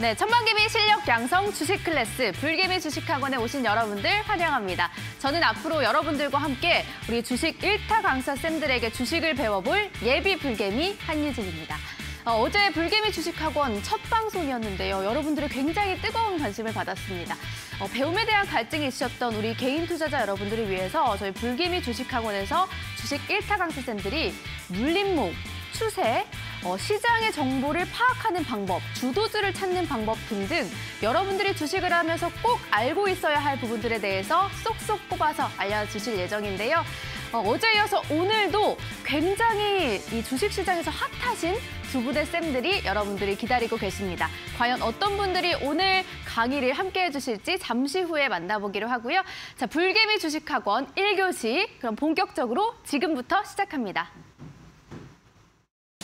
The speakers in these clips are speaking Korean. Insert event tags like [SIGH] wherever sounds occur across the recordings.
네, 천만개미 실력 양성 주식 클래스 불개미 주식학원에 오신 여러분들 환영합니다. 저는 앞으로 여러분들과 함께 우리 주식 일타 강사 쌤들에게 주식을 배워볼 예비 불개미 한유진입니다. 어, 제 불개미 주식학원 첫 방송이었는데요. 여러분들의 굉장히 뜨거운 관심을 받았습니다. 어, 배움에 대한 갈증이 있으셨던 우리 개인 투자자 여러분들을 위해서 저희 불개미 주식학원에서 주식 일타 강사 쌤들이 물림목, 추세, 어, 시장의 정보를 파악하는 방법, 주도주를 찾는 방법 등등 여러분들이 주식을 하면서 꼭 알고 있어야 할 부분들에 대해서 쏙쏙 뽑아서 알려주실 예정인데요. 어, 제 이어서 오늘도 굉장히 이 주식시장에서 핫하신 두 분의 쌤들이 여러분들이 기다리고 계십니다. 과연 어떤 분들이 오늘 강의를 함께 해주실지 잠시 후에 만나보기로 하고요. 자, 불개미 주식학원 1교시 그럼 본격적으로 지금부터 시작합니다.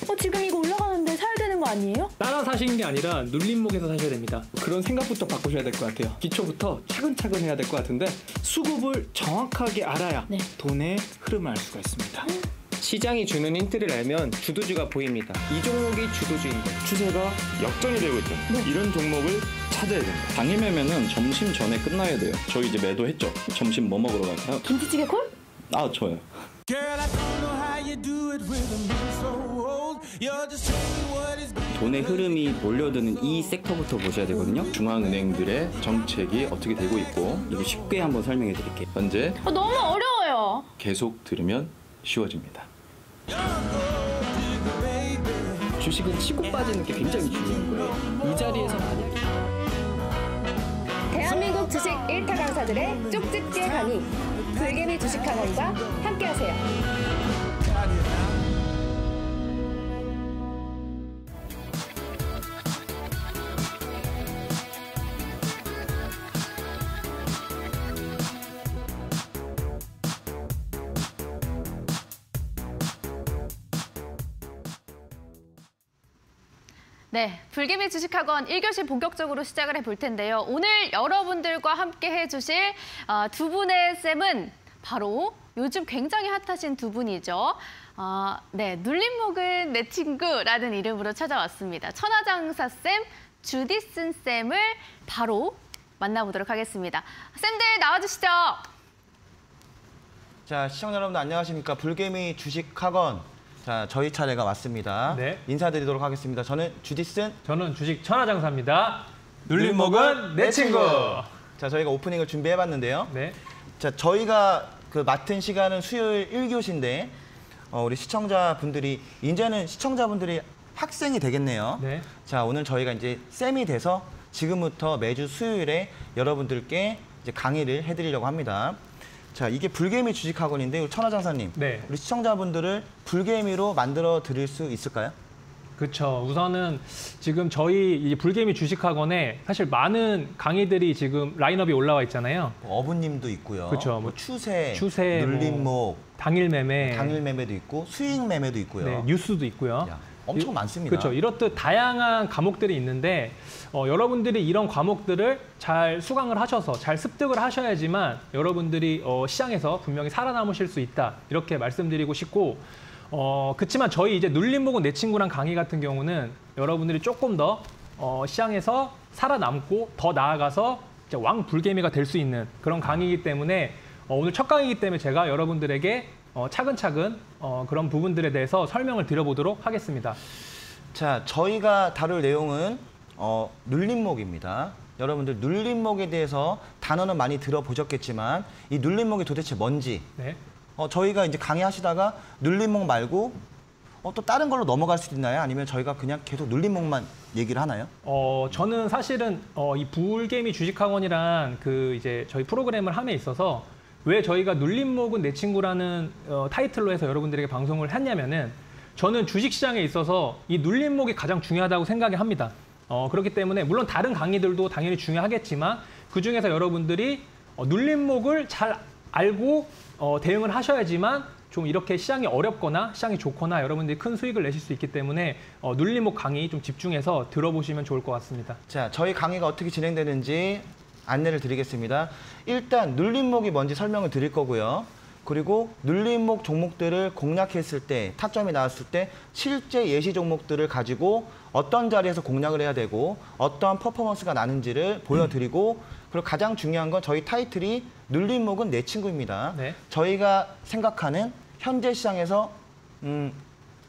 어, 지금 이거 올라가는데 사야 되는 거 아니에요? 따라 사시는 게 아니라 눌림목에서 사셔야 됩니다. 그런 생각부터 바꾸셔야 될 것 같아요. 기초부터 차근차근 해야 될 것 같은데 수급을 정확하게 알아야 네. 돈의 흐름을 알 수가 있습니다. 시장이 주는 힌트를 알면 주도주가 보입니다. 이 종목이 주도주인 거예요. 추세가 역전이 되고 있다. 이런 종목을 찾아야 된다. 당일 매매는 점심 전에 끝나야 돼요. 저희 이제 매도했죠. 점심 뭐 먹으러 갈까요? 김치찌개 콜? 아 저요. Girl, I don't know how you do it with a man so old. You're just saying what is 돈의 흐름이 몰려드는 이 섹터부터 보셔야 되거든요. 중앙은행들의 정책이 어떻게 되고 있고 이거 쉽게 한번 설명해 드릴게요. 현재 어, 너무 어려워요. 계속 들으면 쉬워집니다. 주식은 치고 빠지는 게 굉장히 중요한 거예요. 이 자리에서 만약에 대한민국 주식 일타 강사들의 쪽집게 강의 불개미 주식학원과 함께하세요. 불개미 주식학원 1교시 본격적으로 시작을 해볼 텐데요. 오늘 여러분들과 함께 해주실 어, 두 분의 쌤은 바로 요즘 굉장히 핫하신 두 분이죠. 어, 네, 눌림목은 내 친구라는 이름으로 찾아왔습니다. 천하장사 쌤, 주디슨 쌤을 바로 만나보도록 하겠습니다. 쌤들 나와주시죠. 자, 시청자 여러분들 안녕하십니까? 불개미 주식학원. 자, 저희 차례가 왔습니다. 네. 인사드리도록 하겠습니다. 저는 주디슨. 저는 주식 천하장사입니다. 눌림목은 내 친구. 자, 저희가 오프닝을 준비해봤는데요. 네, 자, 저희가 그 맡은 시간은 수요일 1교시인데 어, 우리 시청자분들이 이제는 시청자분들이 학생이 되겠네요. 네. 자, 오늘 저희가 이제 쌤이 돼서 지금부터 매주 수요일에 여러분들께 이제 강의를 해드리려고 합니다. 자, 이게 불개미 주식학원인데 천하장사님, 네. 우리 시청자분들을 불개미로 만들어 드릴 수 있을까요? 그렇죠. 우선은 지금 저희 이 불개미 주식학원에 사실 많은 강의들이 지금 라인업이 올라와 있잖아요. 뭐 어부님도 있고요. 그쵸, 뭐뭐 추세, 추세, 눌림목, 당일 매매, 당일 매매도 있고 수익 매매도 있고요. 네, 뉴스도 있고요. 야, 엄청 이- 많습니다. 그렇죠. 이렇듯 다양한 과목들이 있는데 어, 여러분들이 이런 과목들을 잘 수강을 하셔서 잘 습득을 하셔야지만 여러분들이 어, 시장에서 분명히 살아남으실 수 있다 이렇게 말씀드리고 싶고 어, 그렇지만 저희 이제 눌림목은 내 친구랑 강의 같은 경우는 여러분들이 조금 더 어, 시장에서 살아남고 더 나아가서 이제 왕 불개미가 될 수 있는 그런 강의이기 때문에 어, 오늘 첫 강의이기 때문에 제가 여러분들에게 어, 차근차근 어, 그런 부분들에 대해서 설명을 드려보도록 하겠습니다. 자, 저희가 다룰 내용은 어, 눌림목입니다. 여러분들 눌림목에 대해서 단어는 많이 들어보셨겠지만 이 눌림목이 도대체 뭔지 네. 어, 저희가 이제 강의하시다가 눌림목 말고 어, 또 다른 걸로 넘어갈 수도 있나요? 아니면 저희가 그냥 계속 눌림목만 얘기를 하나요? 어, 저는 사실은 어, 이 불개미 주식학원이란 그 이제 저희 프로그램을 함에 있어서 왜 저희가 눌림목은 내 친구라는 어, 타이틀로 해서 여러분들에게 방송을 했냐면은 저는 주식시장에 있어서 이 눌림목이 가장 중요하다고 생각이 합니다. 어, 그렇기 때문에 물론 다른 강의들도 당연히 중요하겠지만 그 중에서 여러분들이 어, 눌림목을 잘 알고 어, 대응을 하셔야지만 좀 이렇게 시장이 어렵거나 시장이 좋거나 여러분들이 큰 수익을 내실 수 있기 때문에 어, 눌림목 강의 좀 집중해서 들어보시면 좋을 것 같습니다. 자, 저희 강의가 어떻게 진행되는지 안내를 드리겠습니다. 일단 눌림목이 뭔지 설명을 드릴 거고요. 그리고 눌림목 종목들을 공략했을 때 타점이 나왔을 때 실제 예시 종목들을 가지고 어떤 자리에서 공략을 해야 되고 어떠한 퍼포먼스가 나는지를 보여드리고 그리고 가장 중요한 건 저희 타이틀이 눌림목은 내 친구입니다. 네. 저희가 생각하는 현재 시장에서 음,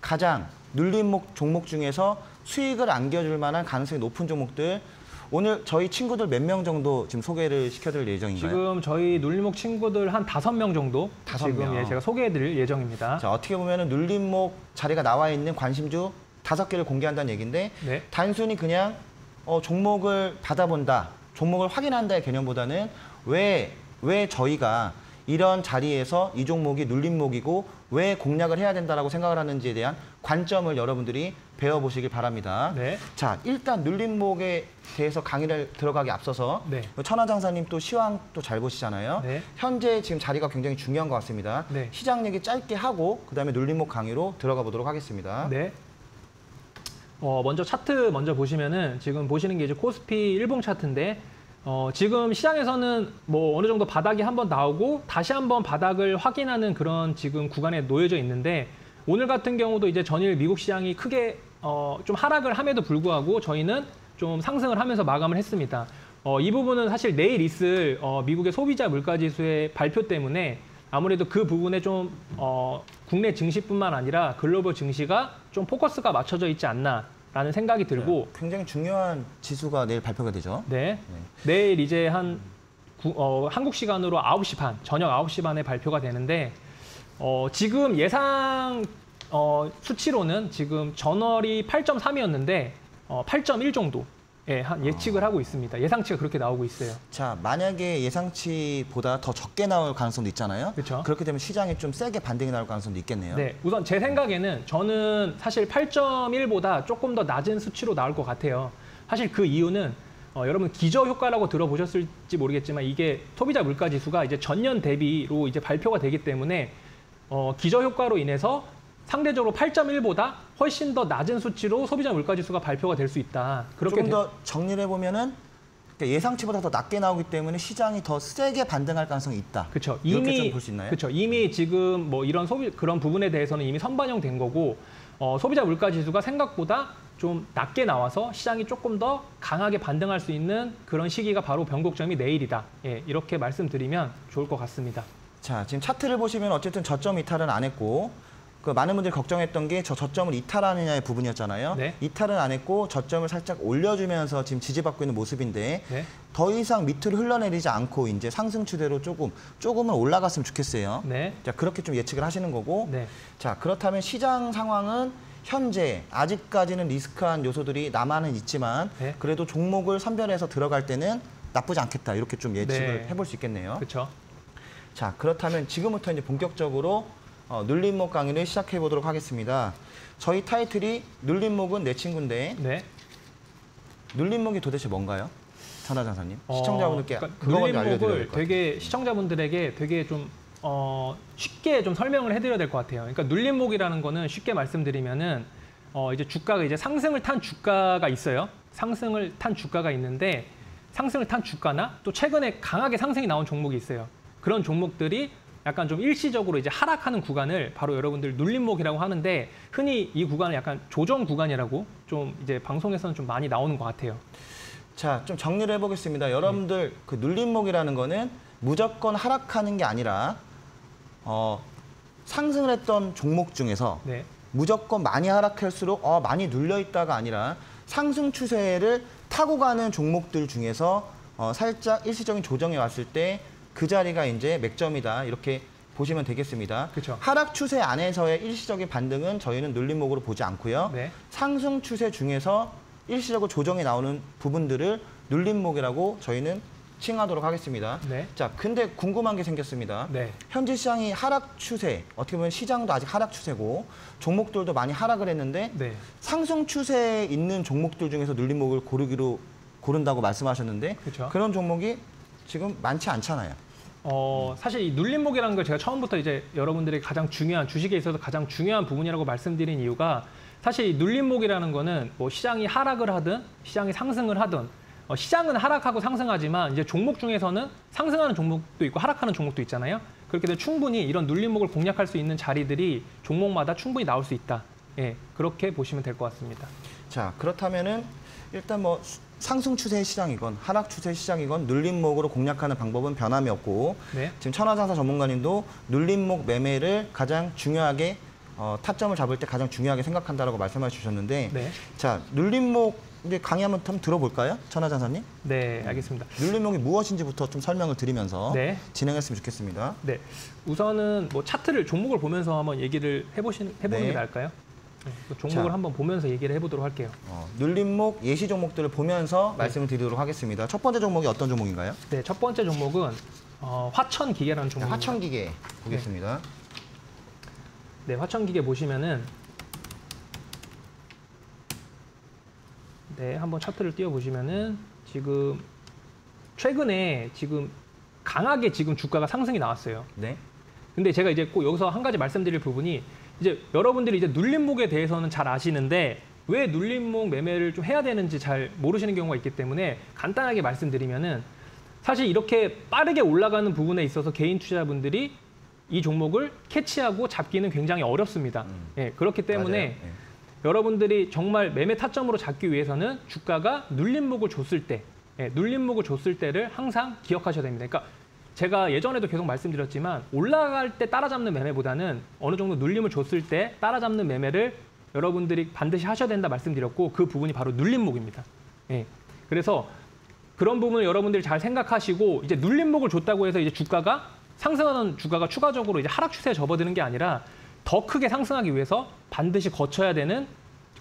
가장 눌림목 종목 중에서 수익을 안겨줄 만한 가능성이 높은 종목들 오늘 저희 친구들 몇 명 정도 지금 소개를 시켜드릴 예정인가요? 지금 저희 눌림목 친구들 한 다섯 명 정도 다섯 지금 명. 예, 제가 소개해드릴 예정입니다. 자, 어떻게 보면 눌림목 자리가 나와 있는 관심주 다섯 개를 공개한다는 얘기인데 네. 단순히 그냥 어, 종목을 받아본다, 종목을 확인한다의 개념보다는 왜, 왜 저희가 이런 자리에서 이 종목이 눌림목이고 왜 공략을 해야 된다라고 생각을 하는지에 대한 관점을 여러분들이 배워보시길 바랍니다. 네. 자, 일단 눌림목에 대해서 강의를 들어가기 앞서서 네. 천하장사님 또 시황 또 잘 보시잖아요. 네. 현재 지금 자리가 굉장히 중요한 것 같습니다. 네. 시장 얘기 짧게 하고 그다음에 눌림목 강의로 들어가 보도록 하겠습니다. 네. 어, 먼저 차트 먼저 보시면은 지금 보시는 게 이제 코스피 일봉 차트인데 어, 지금 시장에서는 뭐 어느 정도 바닥이 한번 나오고 다시 한번 바닥을 확인하는 그런 지금 구간에 놓여져 있는데 오늘 같은 경우도 이제 전일 미국 시장이 크게 어, 좀 하락을 함에도 불구하고 저희는 좀 상승을 하면서 마감을 했습니다. 어, 이 부분은 사실 내일 있을 어, 미국의 소비자 물가지수의 발표 때문에 아무래도 그 부분에 좀 어, 국내 증시뿐만 아니라 글로벌 증시가 좀 포커스가 맞춰져 있지 않나 라는 생각이 들고 굉장히 중요한 지수가 내일 발표가 되죠. 네. 내일 이제 한 구- 어, 한국 시간으로 9시 반, 저녁 9시 반에 발표가 되는데 어, 지금 예상 어, 수치로는 지금 전월이 8.3이었는데 어, 8.1 정도 예, 한 예측을 하고 있습니다. 예상치가 그렇게 나오고 있어요. 자, 만약에 예상치보다 더 적게 나올 가능성도 있잖아요. 그쵸. 그렇게 되면 시장이 좀 세게 반등이 나올 가능성도 있겠네요. 네, 우선 제 생각에는 저는 사실 8.1보다 조금 더 낮은 수치로 나올 것 같아요. 사실 그 이유는 어, 여러분 기저 효과라고 들어보셨을지 모르겠지만 이게 소비자 물가 지수가 이제 전년 대비로 이제 발표가 되기 때문에 어, 기저 효과로 인해서 상대적으로 8.1보다 훨씬 더 낮은 수치로 소비자 물가 지수가 발표가 될 수 있다. 그렇게 조금 되- 더 정리를 해보면은 그러니까 예상치보다 더 낮게 나오기 때문에 시장이 더 세게 반등할 가능성이 있다. 그렇죠. 이미 좀볼수 있나요? 그렇죠. 이미 지금 뭐 이런 소비 그런 부분에 대해서는 이미 선반영된 거고 어, 소비자 물가 지수가 생각보다 좀 낮게 나와서 시장이 조금 더 강하게 반등할 수 있는 그런 시기가 바로 변곡점이 내일이다. 예, 이렇게 말씀드리면 좋을 것 같습니다. 자, 지금 차트를 보시면 어쨌든 저점 이탈은 안 했고 그 많은 분들이 걱정했던 게 저 저점을 이탈하느냐의 부분이었잖아요. 네. 이탈은 안 했고 저점을 살짝 올려주면서 지금 지지받고 있는 모습인데 네. 더 이상 밑으로 흘러내리지 않고 이제 상승 추세로 조금 조금은 올라갔으면 좋겠어요. 네. 자, 그렇게 좀 예측을 하시는 거고. 네. 자, 그렇다면 시장 상황은 현재 아직까지는 리스크한 요소들이 남아는 있지만 네. 그래도 종목을 선별해서 들어갈 때는 나쁘지 않겠다. 이렇게 좀 예측을 네. 해볼 수 있겠네요. 그렇죠. 자, 그렇다면 지금부터 이제 본격적으로 어, 눌림목 강의를 시작해 보도록 하겠습니다. 저희 타이틀이 눌림목은 내 친구인데 네. 눌림목이 도대체 뭔가요? 전화장사님. 어, 시청자분들께 그러니까 그거 먼저 알려드려야. 되게 시청자분들에게 되게 좀 어, 쉽게 좀 설명을 해드려야 될 것 같아요. 그러니까 눌림목이라는 거는 쉽게 말씀드리면은 어, 이제 주가가 이제 상승을 탄 주가가 있어요. 상승을 탄 주가가 있는데 상승을 탄 주가나 또 최근에 강하게 상승이 나온 종목이 있어요. 그런 종목들이 약간 좀 일시적으로 이제 하락하는 구간을 바로 여러분들 눌림목이라고 하는데 흔히 이 구간을 약간 조정 구간이라고 좀 이제 방송에서는 좀 많이 나오는 것 같아요. 자, 좀 정리를 해보겠습니다. 여러분들 그 눌림목이라는 거는 무조건 하락하는 게 아니라 어, 상승을 했던 종목 중에서 네. 무조건 많이 하락할수록 어, 많이 눌려 있다가 아니라 상승 추세를 타고 가는 종목들 중에서 어, 살짝 일시적인 조정이 왔을 때 그 자리가 이제 맥점이다 이렇게 보시면 되겠습니다. 그쵸. 하락 추세 안에서의 일시적인 반등은 저희는 눌림목으로 보지 않고요. 네. 상승 추세 중에서 일시적으로 조정이 나오는 부분들을 눌림목이라고 저희는 칭하도록 하겠습니다. 네. 자, 근데 궁금한 게 생겼습니다. 네. 현재 시장이 하락 추세, 어떻게 보면 시장도 아직 하락 추세고 종목들도 많이 하락을 했는데 네. 상승 추세에 있는 종목들 중에서 눌림목을 고르기로 고른다고 말씀하셨는데 그쵸. 런 종목이 지금 많지 않잖아요. 어, 사실 이 눌림목이라는 걸 제가 처음부터 이제 여러분들이 가장 중요한 주식에 있어서 가장 중요한 부분이라고 말씀드린 이유가 사실 이 눌림목이라는 거는 뭐 시장이 하락을 하든 시장이 상승을 하든 어, 시장은 하락하고 상승하지만 이제 종목 중에서는 상승하는 종목도 있고 하락하는 종목도 있잖아요. 그렇게 되면 충분히 이런 눌림목을 공략할 수 있는 자리들이 종목마다 충분히 나올 수 있다. 예, 그렇게 보시면 될 것 같습니다. 자, 그렇다면은 일단 뭐 수- 상승 추세 시장이건 하락 추세 시장이건 눌림목으로 공략하는 방법은 변함이 없고 네. 지금 천하장사 전문가님도 눌림목 매매를 가장 중요하게 어, 타점을 잡을 때 가장 중요하게 생각한다라고 말씀해 주셨는데 네. 자, 눌림목 이제 강의 한번 좀 들어볼까요? 천하장사님? 네, 알겠습니다. 눌림목이 무엇인지부터 좀 설명을 드리면서 네. 진행했으면 좋겠습니다. 네, 우선은 뭐 차트를 종목을 보면서 한번 얘기를 해보신 해보는 네. 게 나을까요? 네, 그 종목을 자. 한번 보면서 얘기를 해보도록 할게요. 어, 눌림목 예시 종목들을 보면서 네. 말씀을 드리도록 하겠습니다. 첫 번째 종목이 어떤 종목인가요? 네, 첫 번째 종목은 어, 화천기계라는 종목입니다. 화천기계 보겠습니다. 네, 화천기계 보시면은 네, 한번 차트를 띄워 보시면은 지금 최근에 지금 강하게 지금 주가가 상승이 나왔어요. 네. 근데 제가 이제 꼭 여기서 한 가지 말씀드릴 부분이 이제 여러분들이 이제 눌림목에 대해서는 잘 아시는데 왜 눌림목 매매를 좀 해야 되는지 잘 모르시는 경우가 있기 때문에 간단하게 말씀드리면은 사실 이렇게 빠르게 올라가는 부분에 있어서 개인 투자자분들이 이 종목을 캐치하고 잡기는 굉장히 어렵습니다. 예, 그렇기 때문에. 네. 여러분들이 정말 매매 타점으로 잡기 위해서는 주가가 눌림목을 줬을 때, 예, 눌림목을 줬을 때를 항상 기억하셔야 됩니다. 그러니까 제가 예전에도 계속 말씀드렸지만 올라갈 때 따라잡는 매매보다는 어느 정도 눌림을 줬을 때 따라잡는 매매를 여러분들이 반드시 하셔야 된다 말씀드렸고 그 부분이 바로 눌림목입니다. 예. 그래서 그런 부분을 여러분들이 잘 생각하시고 이제 눌림목을 줬다고 해서 이제 주가가 상승하는 주가가 추가적으로 이제 하락 추세에 접어드는 게 아니라 더 크게 상승하기 위해서 반드시 거쳐야 되는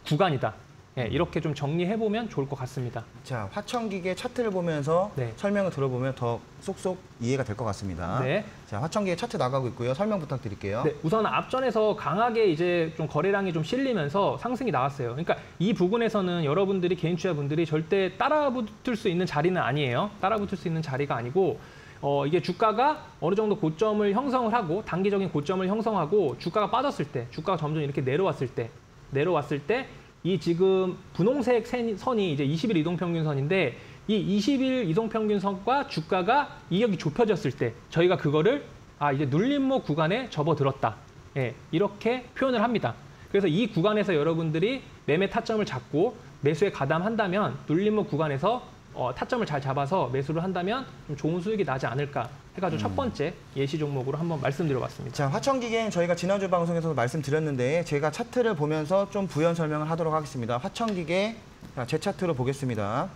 구간이다. 예, 이렇게 좀 정리해 보면 좋을 것 같습니다. 자, 화천기계 차트를 보면서 네. 설명을 들어보면 더 쏙쏙 이해가 될 것 같습니다. 네. 자, 화천기계 차트 나가고 있고요. 설명 부탁드릴게요. 네, 우선 앞전에서 강하게 이제 좀 거래량이 좀 실리면서 상승이 나왔어요. 그러니까 이 부분에서는 여러분들이 개인 투자분들이 절대 따라붙을 수 있는 자리는 아니에요. 따라붙을 수 있는 자리가 아니고 어, 이게 주가가 어느 정도 고점을 형성을 하고 단기적인 고점을 형성하고 주가가 빠졌을 때, 주가가 점점 이렇게 내려왔을 때, 내려왔을 때 이 지금 분홍색 선- 선이 이제 20일 이동평균선인데 이 20일 이동평균선과 주가가 이격이 좁혀졌을 때 저희가 그거를 아 이제 눌림목 구간에 접어들었다. 예, 이렇게 표현을 합니다. 그래서 이 구간에서 여러분들이 매매 타점을 잡고 매수에 가담한다면 눌림목 구간에서 어, 타점을 잘 잡아서 매수를 한다면 좀 좋은 수익이 나지 않을까 해가지고 첫 번째 예시 종목으로 한번 말씀드려봤습니다. 자, 화천기계는 저희가 지난주 방송에서도 말씀드렸는데 제가 차트를 보면서 좀 부연 설명을 하도록 하겠습니다. 화천기계 자, 제 차트로 보겠습니다.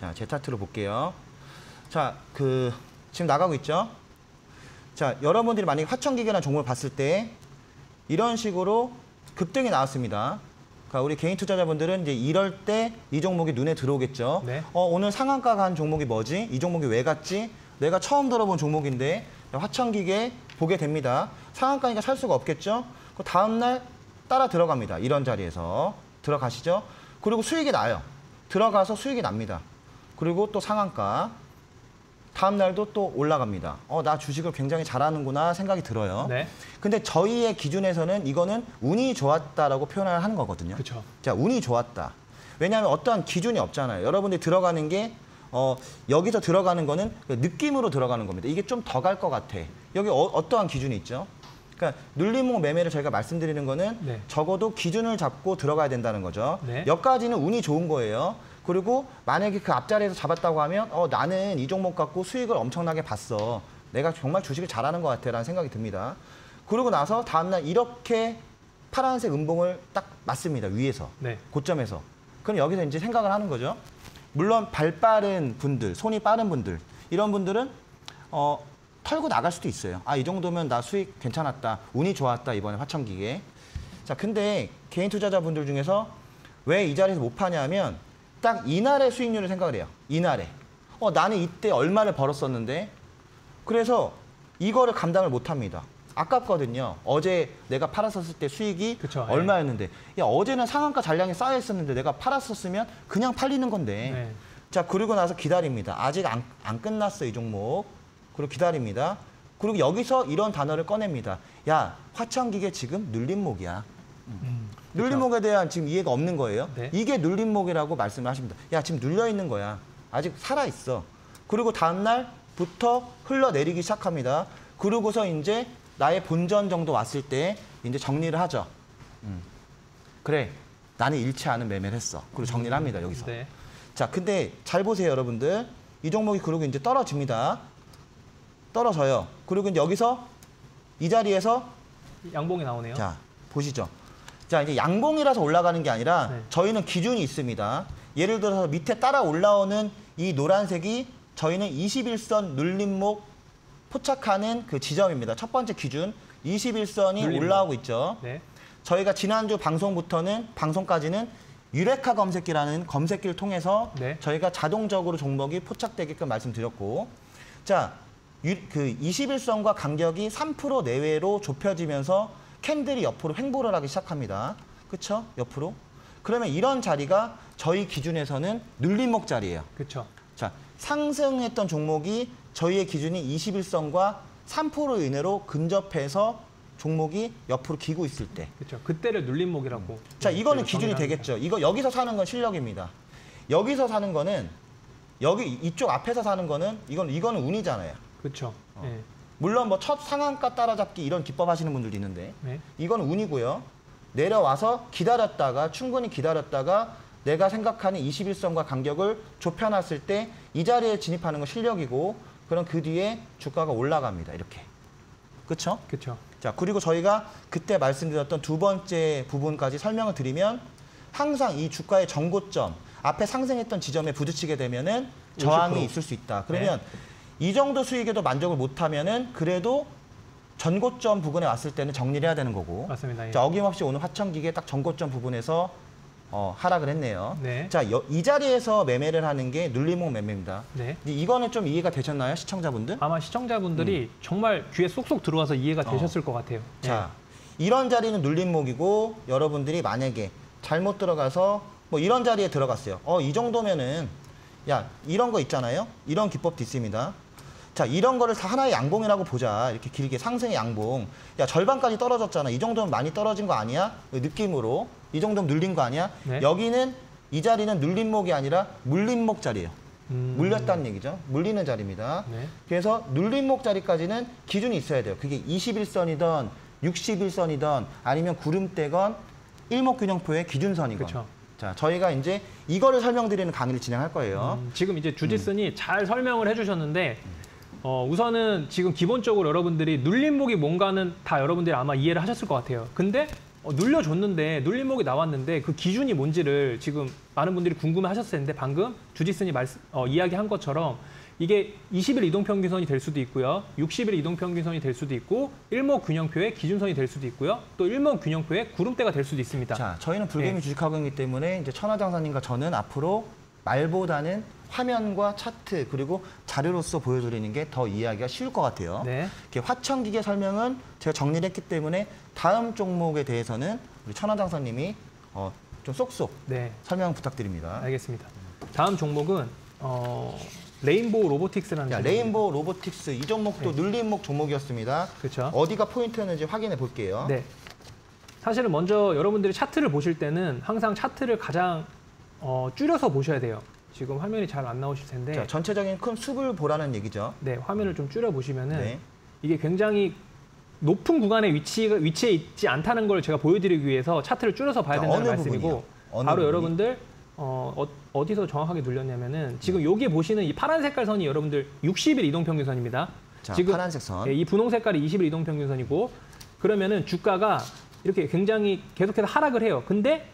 자, 제 차트로 볼게요. 자, 그 지금 나가고 있죠? 자, 여러분들이 만약에 화천기계라는 종목을 봤을 때 이런 식으로 급등이 나왔습니다. 그러니까 우리 개인 투자자분들은 이제 이럴 때 이 종목이 눈에 들어오겠죠. 네. 어, 오늘 상한가 간 종목이 뭐지? 이 종목이 왜 갔지? 내가 처음 들어본 종목인데 화천기계 보게 됩니다. 상한가니까 살 수가 없겠죠? 그 다음날 따라 들어갑니다. 이런 자리에서 들어가시죠. 그리고 수익이 나요. 들어가서 수익이 납니다. 그리고 또 상한가. 다음 날도 또 올라갑니다. 어, 나 주식을 굉장히 잘하는구나 생각이 들어요. 네, 근데 저희의 기준에서는 이거는 운이 좋았다라고 표현을 하는 거거든요. 그렇죠. 자, 운이 좋았다. 왜냐하면 어떠한 기준이 없잖아요. 여러분들이 들어가는 게 어, 여기서 들어가는 거는 그 느낌으로 들어가는 겁니다. 이게 좀 더 갈 것 같아. 여기 어, 떠한 기준이 있죠? 그러니까 눌림목 매매를 저희가 말씀드리는 거는 네. 적어도 기준을 잡고 들어가야 된다는 거죠. 네. 여기까지는 운이 좋은 거예요. 그리고 만약에 그 앞자리에서 잡았다고 하면 어, 나는 이 종목 갖고 수익을 엄청나게 봤어. 내가 정말 주식을 잘하는 것 같아라는 생각이 듭니다. 그러고 나서 다음날 이렇게 파란색 음봉을 딱 맞습니다. 위에서. 네. 고점에서. 그럼 여기서 이제 생각을 하는 거죠. 물론 발 빠른 분들, 손이 빠른 분들, 이런 분들은 어, 털고 나갈 수도 있어요. 아, 이 정도면 나 수익 괜찮았다. 운이 좋았다, 이번에 화천기계. 자, 근데 개인 투자자분들 중에서 왜 이 자리에서 못 파냐면 딱 이날의 수익률을 생각을 해요. 이날에. 어, 나는 이때 얼마를 벌었었는데 그래서 이거를 감당을 못 합니다. 아깝거든요. 어제 내가 팔았었을 때 수익이 그쵸, 예. 얼마였는데 야 어제는 상한가 잔량이 쌓여 있었는데 내가 팔았었으면 그냥 팔리는 건데 네. 자 그리고 나서 기다립니다. 아직 안, 안 끝났어 이 종목. 그리고 기다립니다. 그리고 여기서 이런 단어를 꺼냅니다. 야 화천기계 지금 눌림목이야. 눌림목에 대한 지금 이해가 없는 거예요. 네. 이게 눌림목이라고 말씀을 하십니다. 야 지금 눌려 있는 거야. 아직 살아 있어. 그리고 다음 날 부터 흘러내리기 시작합니다. 그러고서 이제 나의 본전 정도 왔을 때 이제 정리를 하죠. 음. 그래, 나는 잃지 않은 매매를 했어. 그리고 정리를 합니다, 여기서. 네. 자, 근데 잘 보세요, 여러분들. 이 종목이 그러고 이제 떨어집니다. 떨어져요. 그리고 이제 여기서 이 자리에서 양봉이 나오네요. 자, 보시죠. 자, 이제 양봉이라서 올라가는 게 아니라 네. 저희는 기준이 있습니다. 예를 들어서 밑에 따라 올라오는 이 노란색이 저희는 21선 눌림목 포착하는 그 지점입니다. 첫 번째 기준 21선이 눌림목. 올라오고 있죠. 네. 저희가 지난주 방송부터는 방송까지는 유레카 검색기라는 검색기를 통해서 네. 저희가 자동적으로 종목이 포착되게끔 말씀드렸고 자, 유- 그 21선과 간격이 3% 내외로 좁혀지면서 캔들이 옆으로 횡보를 하기 시작합니다. 그렇죠? 옆으로. 그러면 이런 자리가 저희 기준에서는 눌림목 자리예요. 그렇죠. 자, 상승했던 종목이 저희의 기준이 21선과 3% 이내로 근접해서 종목이 옆으로 기고 있을 때 그렇죠. 그때를 눌림목이라고. 자, 이거는 저희가 기준이. 되겠죠. 이거 여기서 사는 건 실력입니다. 여기서 사는 거는 여기 이쪽 앞에서 사는 거는 이건 이거는 운이잖아요. 그렇죠. 어. 네. 물론 뭐 첫 상한가 따라잡기 이런 기법 하시는 분들도 있는데 네. 이건 운이고요. 내려와서 기다렸다가 충분히 기다렸다가 내가 생각하는 21선과 간격을 좁혀놨을 때 이 자리에 진입하는 건 실력이고 그럼 그 뒤에 주가가 올라갑니다. 이렇게. 그렇죠? 그렇죠. 자, 그리고 저희가 그때 말씀드렸던 두 번째 부분까지 설명을 드리면 항상 이 주가의 정고점 앞에 상승했던 지점에 부딪히게 되면은 저항이 50%. 있을 수 있다. 그러면 이 정도 수익에도 만족을 못하면은 그래도 전고점 부분에 왔을 때는 정리를 해야 되는 거고. 맞습니다. 예. 자, 어김없이 오늘 화천기계 딱 전고점 부분에서 어, 하락을 했네요. 네. 자, 여- 이 자리에서 매매를 하는 게 눌림목 매매입니다. 네. 이거는 좀 이해가 되셨나요, 시청자분들? 아마 시청자분들이 정말 귀에 쏙쏙 들어와서 이해가 되셨을 것 같아요. 네. 자, 이런 자리는 눌림목이고 여러분들이 만약에 잘못 들어가서 뭐 이런 자리에 들어갔어요. 어, 이 정도면은 야, 이런 거 있잖아요. 이런 기법도 있습니다. 자, 이런 거를 다 하나의 양봉이라고 보자. 이렇게 길게 상승의 양봉. 야, 절반까지 떨어졌잖아. 이 정도면 많이 떨어진 거 아니야? 느낌으로. 이 정도면 눌린 거 아니야? 네. 여기는 이 자리는 눌림목이 아니라 물림목 자리예요. 음. 물렸다는 얘기죠. 물리는 자리입니다. 네. 그래서 눌림목 자리까지는 기준이 있어야 돼요. 그게 21선이던 61선이던 아니면 구름대건 일목균형표의 기준선이건. 그쵸. 자, 저희가 이제 이거를 설명드리는 강의를 진행할 거예요. 음, 지금 이제 주지슨이 잘 설명을 해주셨는데 어, 우선은 지금 기본적으로 여러분들이 눌림목이 뭔가는 다 여러분들이 아마 이해를 하셨을 것 같아요. 근데 어, 눌려줬는데 눌림목이 나왔는데 그 기준이 뭔지를 지금 많은 분들이 궁금해하셨을 텐데 방금 주지슨이 말씀, 어, 이야기한 것처럼 이게 20일 이동평균선이 될 수도 있고요. 60일 이동평균선이 될 수도 있고 일목균형표의 기준선이 될 수도 있고요. 또 일목균형표의 구름대가 될 수도 있습니다. 자, 저희는 불개미 네. 주식하고 있기 때문에 이제 천하장사님과 저는 앞으로 말보다는 화면과 차트 그리고 자료로서 보여드리는 게 더 이해하기가 쉬울 것 같아요. 네. 이렇게 화천기계 설명은 제가 정리를 했기 때문에 다음 종목에 대해서는 우리 천하장사님이 어, 좀 쏙쏙 네. 설명 부탁드립니다. 알겠습니다. 다음 종목은 어, 레인보우 로보틱스라는 자, 종목입니다. 레인보우 로보틱스 이 종목도 눌림목 종목이었습니다. 네. 그렇죠. 어디가 포인트였는지 확인해 볼게요. 네. 사실은 먼저 여러분들이 차트를 보실 때는 항상 차트를 가장 어, 줄여서 보셔야 돼요. 지금 화면이 잘 안 나오실 텐데 자, 전체적인 큰 숲을 보라는 얘기죠. 네, 화면을 좀 줄여 보시면은 네. 이게 굉장히 높은 구간에 위치, 위치해 있지 않다는 걸 제가 보여드리기 위해서 차트를 줄여서 봐야 자, 된다는 어느 말씀이고 바로 부분이? 여러분들 어, 어, 디서 정확하게 눌렸냐면은 지금 여기에 보시는 이 파란 색깔 선이 여러분들 60일 이동평균선입니다. 자, 지금 파란색 선. 예, 이 분홍 색깔이 20일 이동평균선이고 그러면은 주가가 이렇게 굉장히 계속해서 하락을 해요. 근데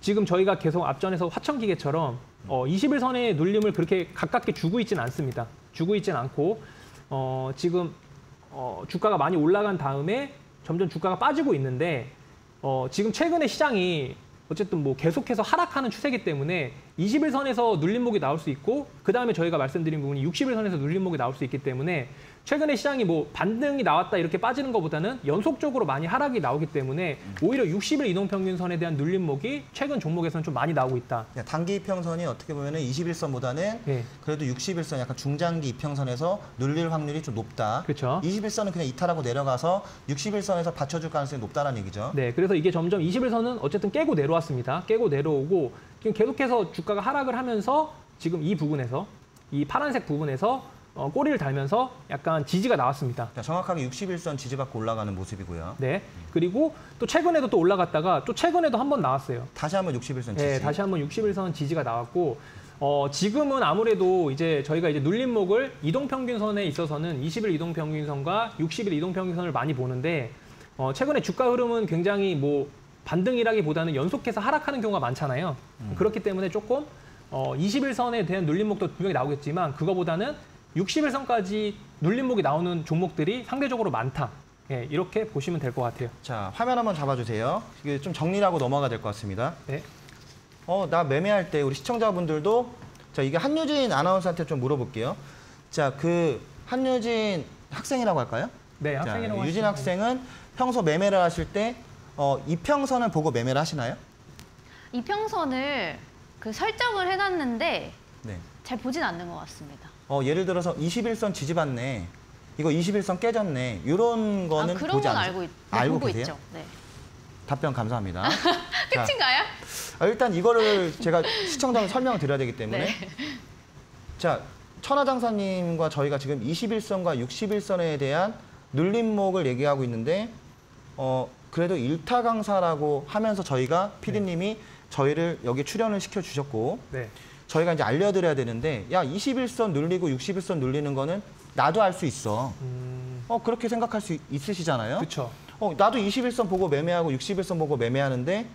지금 저희가 계속 앞전에서 화천기계처럼 어, 20일 선의 눌림을 그렇게 가깝게 주고 있지는 않습니다. 주고 있지는 않고 어, 지금 어, 주가가 많이 올라간 다음에 점점 주가가 빠지고 있는데 어, 지금 최근에 시장이 어쨌든 뭐 계속해서 하락하는 추세이기 때문에 20일 선에서 눌림목이 나올 수 있고 그 다음에 저희가 말씀드린 부분이 60일 선에서 눌림목이 나올 수 있기 때문에 최근에 시장이 뭐 반등이 나왔다 이렇게 빠지는 것보다는 연속적으로 많이 하락이 나오기 때문에 오히려 60일 이동평균선에 대한 눌림목이 최근 종목에서는 좀 많이 나오고 있다. 야, 단기 이평선이 어떻게 보면 은 21선보다는 네. 그래도 60일선 약간 중장기 이평선에서 눌릴 확률이 좀 높다. 그렇죠. 21선은 그냥 이탈하고 내려가서 60일선에서 받쳐줄 가능성이 높다는 얘기죠. 네, 그래서 이게 점점 21선은 어쨌든 깨고 내려왔습니다. 깨고 내려오고 지금 계속해서 주가가 하락을 하면서 지금 이 부분에서 이 파란색 부분에서 어, 꼬리를 달면서 약간 지지가 나왔습니다. 자, 정확하게 61선 지지받고 올라가는 모습이고요. 네. 그리고 또 최근에도 또 올라갔다가 또 최근에도 한 번 나왔어요. 다시 한번 61선 지지. 네, 다시 한번 61선 지지가 나왔고 어, 지금은 아무래도 이제 저희가 이제 눌림목을 이동평균선에 있어서는 20일 이동평균선과 60일 이동평균선을 많이 보는데 어, 최근에 주가 흐름은 굉장히 뭐 반등이라기보다는 연속해서 하락하는 경우가 많잖아요. 그렇기 때문에 조금 어, 21선에 대한 눌림목도 분명히 나오겠지만 그거보다는 60일선까지 눌림목이 나오는 종목들이 상대적으로 많다. 예, 이렇게 보시면 될 것 같아요. 자, 화면 한번 잡아주세요. 이게 좀 정리를 하고 넘어가야 될 것 같습니다. 네. 어, 나 매매할 때 우리 시청자분들도 자, 이게 한유진 아나운서한테 좀 물어볼게요. 자, 그 한유진 학생이라고 할까요? 네, 자, 학생이라고 유진 하시면 학생은 평소 매매를 하실 때 어, 이평선을 보고 매매를 하시나요? 이평선을 그 설정을 해놨는데 네. 잘 보진 않는 것 같습니다. 어, 예를 들어서 21선 지지받네. 이거 21선 깨졌네. 이런 거는 아, 그런 보지 건 않으세요? 알고, 있, 알고 계세요? 있죠. 네. 답변 감사합니다. [LAUGHS] 자, 끝인가요? 아, 일단 이거를 제가 시청자분 설명을 드려야 되기 때문에 네. 자 천하장사님과 저희가 지금 21선과 61선에 대한 눌림목을 얘기하고 있는데 어 그래도 일타 강사라고 하면서 저희가 피디님이 저희를 여기 출연을 시켜 주셨고 네. 저희가 이제 알려드려야 되는데 야 21선 눌리고 61선 눌리는 거는 나도 알 수 있어. 음, 어 그렇게 생각할 수 있으시잖아요. 그렇죠. 어, 나도 21선 보고 매매하고 61선 보고 매매하는데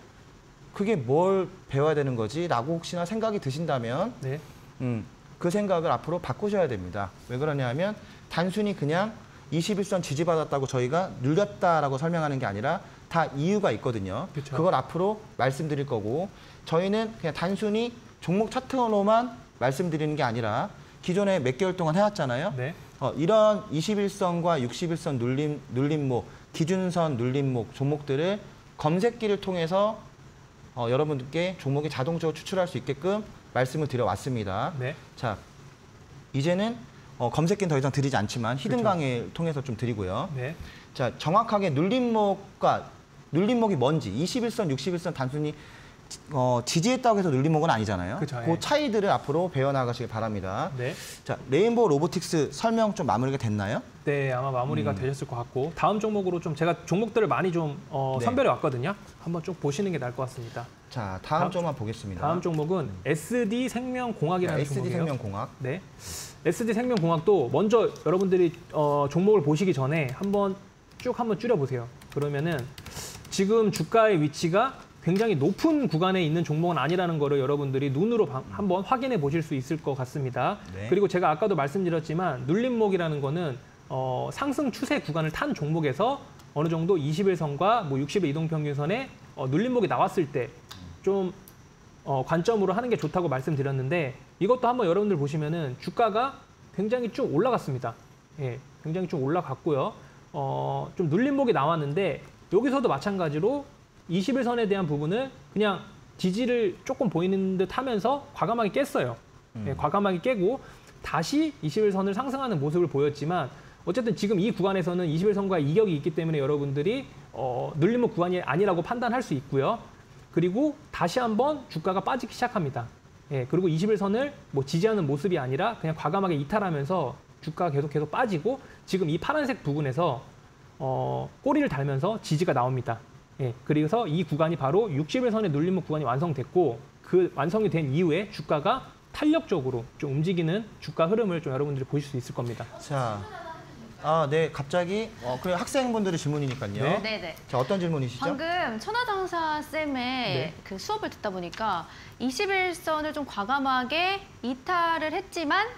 그게 뭘 배워야 되는 거지? 라고 혹시나 생각이 드신다면 네. 음, 그 생각을 앞으로 바꾸셔야 됩니다. 왜 그러냐면 단순히 그냥 21선 지지받았다고 저희가 눌렸다라고 설명하는 게 아니라 다 이유가 있거든요. 그쵸. 그걸 앞으로 말씀드릴 거고 저희는 그냥 단순히 종목 차트로만 말씀드리는 게 아니라 기존에 몇 개월 동안 해왔잖아요. 네. 어, 이런 21선과 61선 눌림, 눌림목, 기준선 눌림목 종목들을 검색기를 통해서 어, 여러분들께 종목이 자동적으로 추출할 수 있게끔 말씀을 드려왔습니다. 네. 자, 이제는 어, 검색기는 더 이상 드리지 않지만 hidden 그렇죠. 강의를 통해서 좀 드리고요. 네. 자, 정확하게 눌림목과 눌림목이 뭔지 20일선, 60일선 단순히 어, 지지했다고 해서 눌림목은 아니잖아요. 그쵸, 그 예. 차이들을 앞으로 배워나가시길 바랍니다. 네. 자, 레인보우 로보틱스 설명 좀 마무리가 됐나요? 네, 아마 마무리가 음. 되셨을 것 같고 다음 종목으로 좀 제가 종목들을 많이 좀 어, 네. 선별해 왔거든요. 한번 쭉 보시는 게 나을 것 같습니다. 자, 다음, 다음- 점만 보겠습니다. 다음 종목은 SD 생명공학이라는 SD 종목이에요. 생명공학. 네. SD 생명공학도 먼저 여러분들이 어, 종목을 보시기 전에 한번 쭉 한번 줄여 보세요. 그러면은 지금 주가의 위치가 굉장히 높은 구간에 있는 종목은 아니라는 거를 여러분들이 눈으로 바- 한번 확인해 보실 수 있을 것 같습니다. 네. 그리고 제가 아까도 말씀드렸지만 눌림목이라는 거는 어, 상승 추세 구간을 탄 종목에서 어느 정도 21선과 뭐 60의 이동평균선에 어, 눌림목이 나왔을 때좀 어, 관점으로 하는 게 좋다고 말씀드렸는데 이것도 한번 여러분들 보시면은 주가가 굉장히 쭉 올라갔습니다. 예, 굉장히 쭉 올라갔고요. 어, 좀 눌림목이 나왔는데 여기서도 마찬가지로 21선에 대한 부분을 그냥 지지를 조금 보이는 듯 하면서 과감하게 깼어요. 예, 과감하게 깨고 다시 21선을 상승하는 모습을 보였지만 어쨌든 지금 이 구간에서는 21선과 이격이 있기 때문에 여러분들이 어, 눌림목 구간이 아니라고 판단할 수 있고요. 그리고 다시 한번 주가가 빠지기 시작합니다. 예, 그리고 21선을 뭐 지지하는 모습이 아니라 그냥 과감하게 이탈하면서 주가가 계속 계속 빠지고 지금 이 파란색 부분에서 어, 꼬리를 달면서 지지가 나옵니다. 예, 그래서 이 구간이 바로 61선의 눌림목 구간이 완성됐고 그 완성이 된 이후에 주가가 탄력적으로 좀 움직이는 주가 흐름을 좀 여러분들이 보실 수 있을 겁니다. 자, 아, 네, 갑자기 어, 그래 학생분들의 질문이니까요. 네. 네네. 자, 어떤 질문이시죠? 방금 천하장사 쌤의 네. 그 수업을 듣다 보니까 21선을 좀 과감하게 이탈을 했지만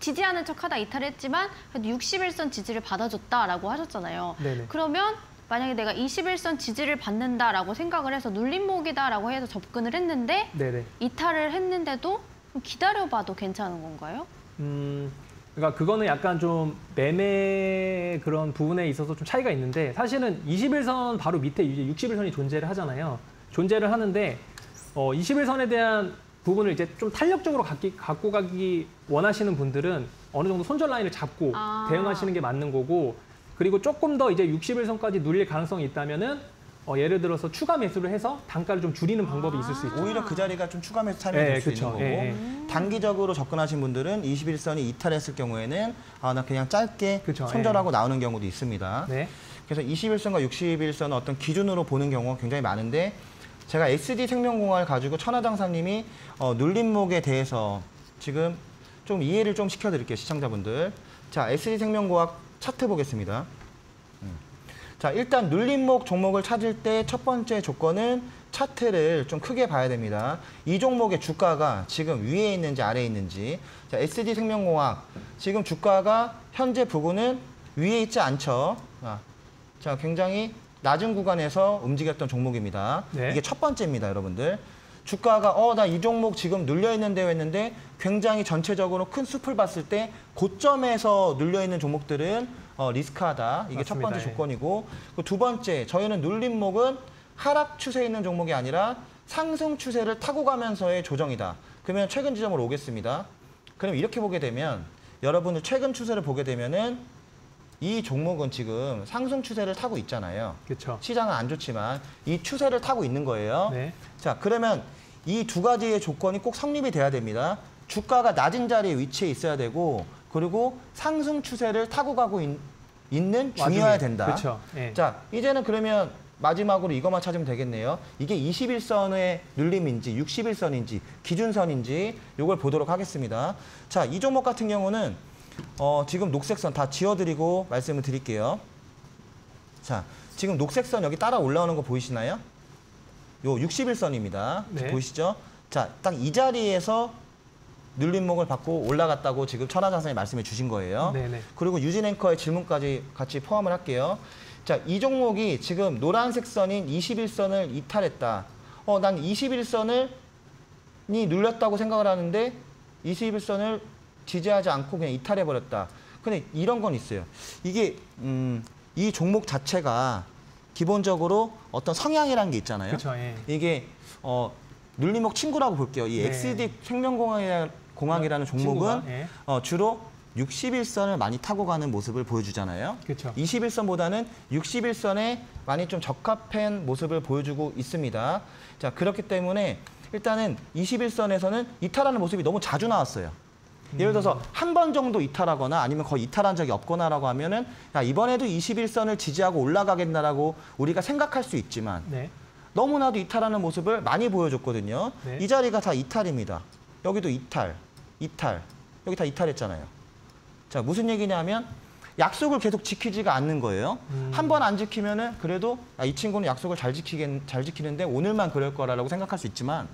지지하는 척하다 이탈했지만 그래도 61선 지지를 받아줬다라고 하셨잖아요. 네네. 그러면 만약에 내가 21선 지지를 받는다라고 생각을 해서 눌림목이다라고 해서 접근을 했는데 네네. 이탈을 했는데도 좀 기다려봐도 괜찮은 건가요? 음, 그러니까 그거는 약간 좀 매매 그런 부분에 있어서 좀 차이가 있는데 사실은 21선 바로 밑에 이제 61선이 존재를 하잖아요. 존재를 하는데 어, 21선에 대한 부분을 이제 좀 탄력적으로 갖기, 갖고 가기 원하시는 분들은 어느 정도 손절 라인을 잡고 아. 대응하시는 게 맞는 거고 그리고 조금 더 이제 61선까지 눌릴 가능성이 있다면은 어, 예를 들어서 추가 매수를 해서 단가를 좀 줄이는 방법이 있을 수 있죠. 오히려 그 자리가 좀 추가 매수 타임이 네, 될수 그쵸. 있는 거고 예, 단기적으로 접근하신 분들은 21선이 이탈했을 경우에는 아, 나 그냥 짧게 그쵸, 손절하고 나오는 경우도 있습니다. 네. 그래서 21선과 61선은 어떤 기준으로 보는 경우가 굉장히 많은데 제가 SD 생명공학을 가지고 천하장사님이 어, 눌림목에 대해서 지금 좀 이해를 좀 시켜드릴게요 시청자분들. 자 SD 생명공학 차트 보겠습니다. 음. 자 일단 눌림목 종목을 찾을 때 첫 번째 조건은 차트를 좀 크게 봐야 됩니다. 이 종목의 주가가 지금 위에 있는지 아래에 있는지. 자 SD 생명공학 지금 주가가 현재 부근은 위에 있지 않죠. 아, 자, 굉장히 낮은 구간에서 움직였던 종목입니다. 네. 이게 첫 번째입니다, 여러분들. 주가가 어, 나 이 종목 지금 눌려 있는데요 했는데 굉장히 전체적으로 큰 숲을 봤을 때 고점에서 눌려 있는 종목들은 어, 리스크하다. 이게 첫 맞습니다. 번째 예. 조건이고 그두 번째, 저희는 눌림목은 하락 추세에 있는 종목이 아니라 상승 추세를 타고 가면서의 조정이다. 그러면 최근 지점으로 오겠습니다. 그럼 이렇게 보게 되면 여러분들 최근 추세를 보게 되면은 이 종목은 지금 상승 추세를 타고 있잖아요. 그렇죠. 시장은 안 좋지만 이 추세를 타고 있는 거예요. 네. 자, 그러면 이 두 가지의 조건이 꼭 성립이 돼야 됩니다. 주가가 낮은 자리에 위치해 있어야 되고 그리고 상승 추세를 타고 가고 있, 는 중이어야 된다. 그렇죠. 예. 자, 이제는 그러면 마지막으로 이것만 찾으면 되겠네요. 이게 21선의 눌림인지 61선인지 기준선인지 이걸 보도록 하겠습니다. 자, 이 종목 같은 경우는 어, 지금 녹색선 다 지워드리고 말씀을 드릴게요. 자, 지금 녹색선 여기 따라 올라오는 거 보이시나요? 요 61선입니다. 네. 보이시죠? 자, 딱 이 자리에서 눌림목을 받고 올라갔다고 지금 천하장사님 말씀해 주신 거예요. 네네. 그리고 유진 앵커의 질문까지 같이 포함을 할게요. 자, 이 종목이 지금 노란색 선인 21선을 이탈했다. 어, 난 21선을 이 눌렸다고 생각을 하는데 21선을 지지하지 않고 그냥 이탈해 버렸다. 근데 이런 건 있어요. 이게 음, 이 종목 자체가 기본적으로 어떤 성향이라는 게 있잖아요. 그렇죠. 예. 이게 어, 눌림목 친구라고 볼게요. 이 네. XD 생명공학이라는 공학이라는 종목은 예. 어, 주로 61선을 많이 타고 가는 모습을 보여주잖아요. 그렇죠. 21선보다는 61선에 많이 좀 적합한 모습을 보여주고 있습니다. 자, 그렇기 때문에 일단은 21선에서는 이탈하는 모습이 너무 자주 나왔어요. 예를 들어서 한 번 정도 이탈하거나 아니면 거의 이탈한 적이 없거나라고 하면은 야, 이번에도 21선을 지지하고 올라가겠나라고 우리가 생각할 수 있지만 네. 너무나도 이탈하는 모습을 많이 보여줬거든요. 네. 이 자리가 다 이탈입니다. 여기도 이탈, 이탈, 여기 다 이탈했잖아요. 자, 무슨 얘기냐면 약속을 계속 지키지가 않는 거예요. 음. 한번 안 지키면은 그래도 아, 이 친구는 약속을 잘 지키겠, 잘 지키는데 오늘만 그럴 거라고 생각할 수 있지만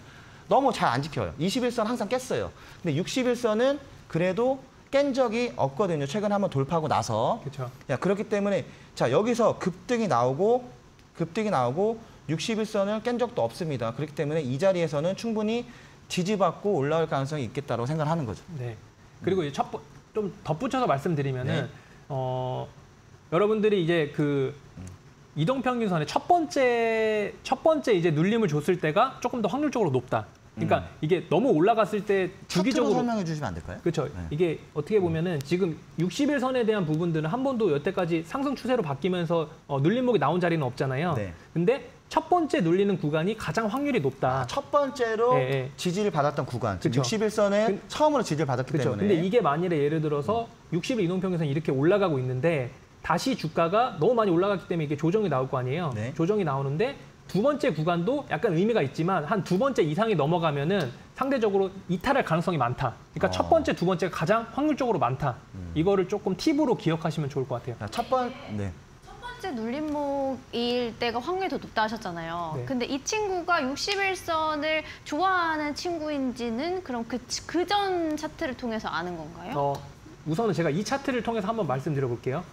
너무 잘 안 지켜요. 21선 항상 깼어요. 근데 61선은 그래도 깬 적이 없거든요. 최근 한번 돌파하고 나서. 그렇죠. 야, 그렇기 때문에 자 여기서 급등이 나오고 급등이 나오고 61선을 깬 적도 없습니다. 그렇기 때문에 이 자리에서는 충분히 지지받고 올라올 가능성이 있겠다고 생각하는 거죠. 네. 그리고 이제 첫, 번- 좀 덧붙여서 말씀드리면은 네. 어, 여러분들이 이제 그 이동평균선의 첫 번째 첫 번째 이제 눌림을 줬을 때가 조금 더 확률적으로 높다. 그러니까 이게 너무 올라갔을 때 음. 주기적으로 설명해 주시면 안 될까요? 그렇죠. 네. 이게 어떻게 보면은 지금 61선에 대한 부분들은 한 번도 여태까지 상승 추세로 바뀌면서 어, 눌림목이 나온 자리는 없잖아요. 네. 근데 첫 번째 눌리는 구간이 가장 확률이 높다. 아, 첫 번째로 예, 예. 지지를 받았던 구간, 그쵸. 61선에 그- 처음으로 지지를 받았기 그렇죠. 때문에. 근데 이게 만일에 예를 들어서 60일 이동평균선이 이렇게 올라가고 있는데 다시 주가가 너무 많이 올라갔기 때문에 이게 조정이 나올 거 아니에요. 네. 조정이 나오는데 두 번째 구간도 약간 의미가 있지만 한 두 번째 이상이 넘어가면은 상대적으로 이탈할 가능성이 많다. 그러니까 어. 첫 번째, 두 번째가 가장 확률적으로 많다. 이거를 조금 팁으로 기억하시면 좋을 것 같아요. 자, 첫 번, 네. 첫 번째 눌림목일 때가 확률이 더 높다 하셨잖아요. 네. 근데 이 친구가 61선을 좋아하는 친구인지는 그럼 그 그전 차트를 통해서 아는 건가요? 어, 우선은 제가 이 차트를 통해서 한번 말씀드려 볼게요.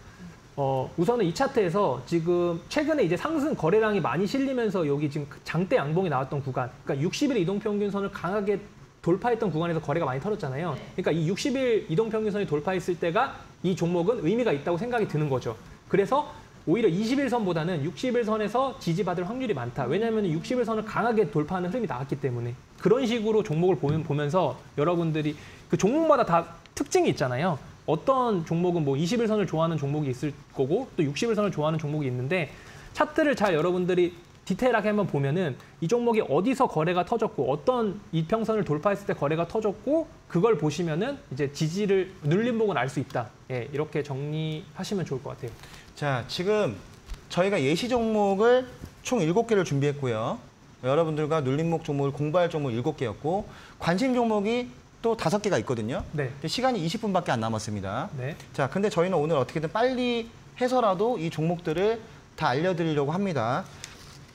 어, 우선은 이 차트에서 지금 최근에 이제 상승 거래량이 많이 실리면서 여기 지금 장대 양봉이 나왔던 구간, 그러니까 60일 이동평균선을 강하게 돌파했던 구간에서 거래가 많이 털었잖아요. 그러니까 이 60일 이동평균선이 돌파했을 때가 이 종목은 의미가 있다고 생각이 드는 거죠. 그래서 오히려 21선보다는 61선에서 지지받을 확률이 많다. 왜냐하면 61선을 강하게 돌파하는 흐름이 나왔기 때문에 그런 식으로 종목을 보면, 보면서 여러분들이 그 종목마다 다 특징이 있잖아요. 어떤 종목은 뭐 21선을 좋아하는 종목이 있을 거고 또 61선을 좋아하는 종목이 있는데 차트를 잘 여러분들이 디테일하게 한번 보면은 이 종목이 어디서 거래가 터졌고 어떤 이평선을 돌파했을 때 거래가 터졌고 그걸 보시면은 이제 지지를 눌림목은 알 수 있다. 예, 이렇게 정리하시면 좋을 것 같아요. 자, 지금 저희가 예시 종목을 총 7개를 준비했고요. 여러분들과 눌림목 종목을 공부할 종목 7개였고 관심 종목이 또 5개가 있거든요. 네. 시간이 20분밖에 안 남았습니다. 네. 자, 근데 저희는 오늘 어떻게든 빨리 해서라도 이 종목들을 다 알려드리려고 합니다.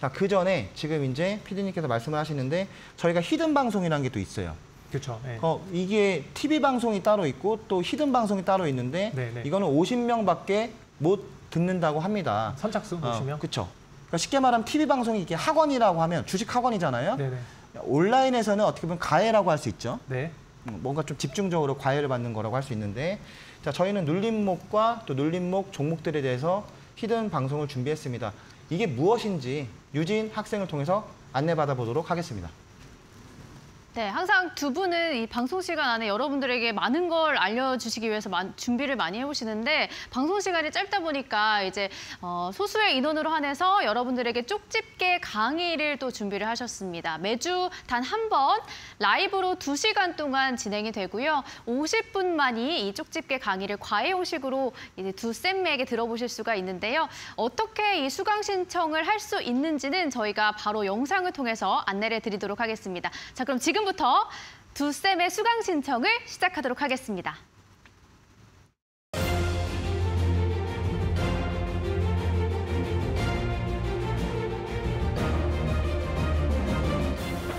자, 그 전에 지금 이제 피디님께서 말씀을 하시는데 저희가 히든 방송이라는 게 또 있어요. 그렇죠. 예. 어, 이게 TV 방송이 따로 있고 또 히든 방송이 따로 있는데 네, 네. 이거는 50명밖에 못 듣는다고 합니다. 선착순 보시면. 그렇죠. 그러니까 쉽게 말하면 TV 방송이 이게 학원이라고 하면 주식 학원이잖아요. 네네. 온라인에서는 어떻게 보면 가해라고 할 수 있죠. 네. 음, 뭔가 좀 집중적으로 과외를 받는 거라고 할 수 있는데 자 저희는 눌림목과 또 눌림목 종목들에 대해서 히든 방송을 준비했습니다. 이게 무엇인지 유진 학생을 통해서 안내받아 보도록 하겠습니다. 네, 항상 두 분은 이 방송 시간 안에 여러분들에게 많은 걸 알려주시기 위해서 만- 준비를 많이 해오시는데 방송 시간이 짧다 보니까 이제 어, 소수의 인원으로 한해서 여러분들에게 쪽집게 강의를 또 준비를 하셨습니다. 매주 단 한 번 라이브로 두시간 동안 진행이 되고요. 50분만이 이 쪽집게 강의를 과외형식으로 이제 두 쌤에게 들어보실 수가 있는데요. 어떻게 이 수강 신청을 할 수 있는지는 저희가 바로 영상을 통해서 안내를 드리도록 하겠습니다. 자, 그럼 지금 부터 두 쌤의 수강 신청을 시작하도록 하겠습니다.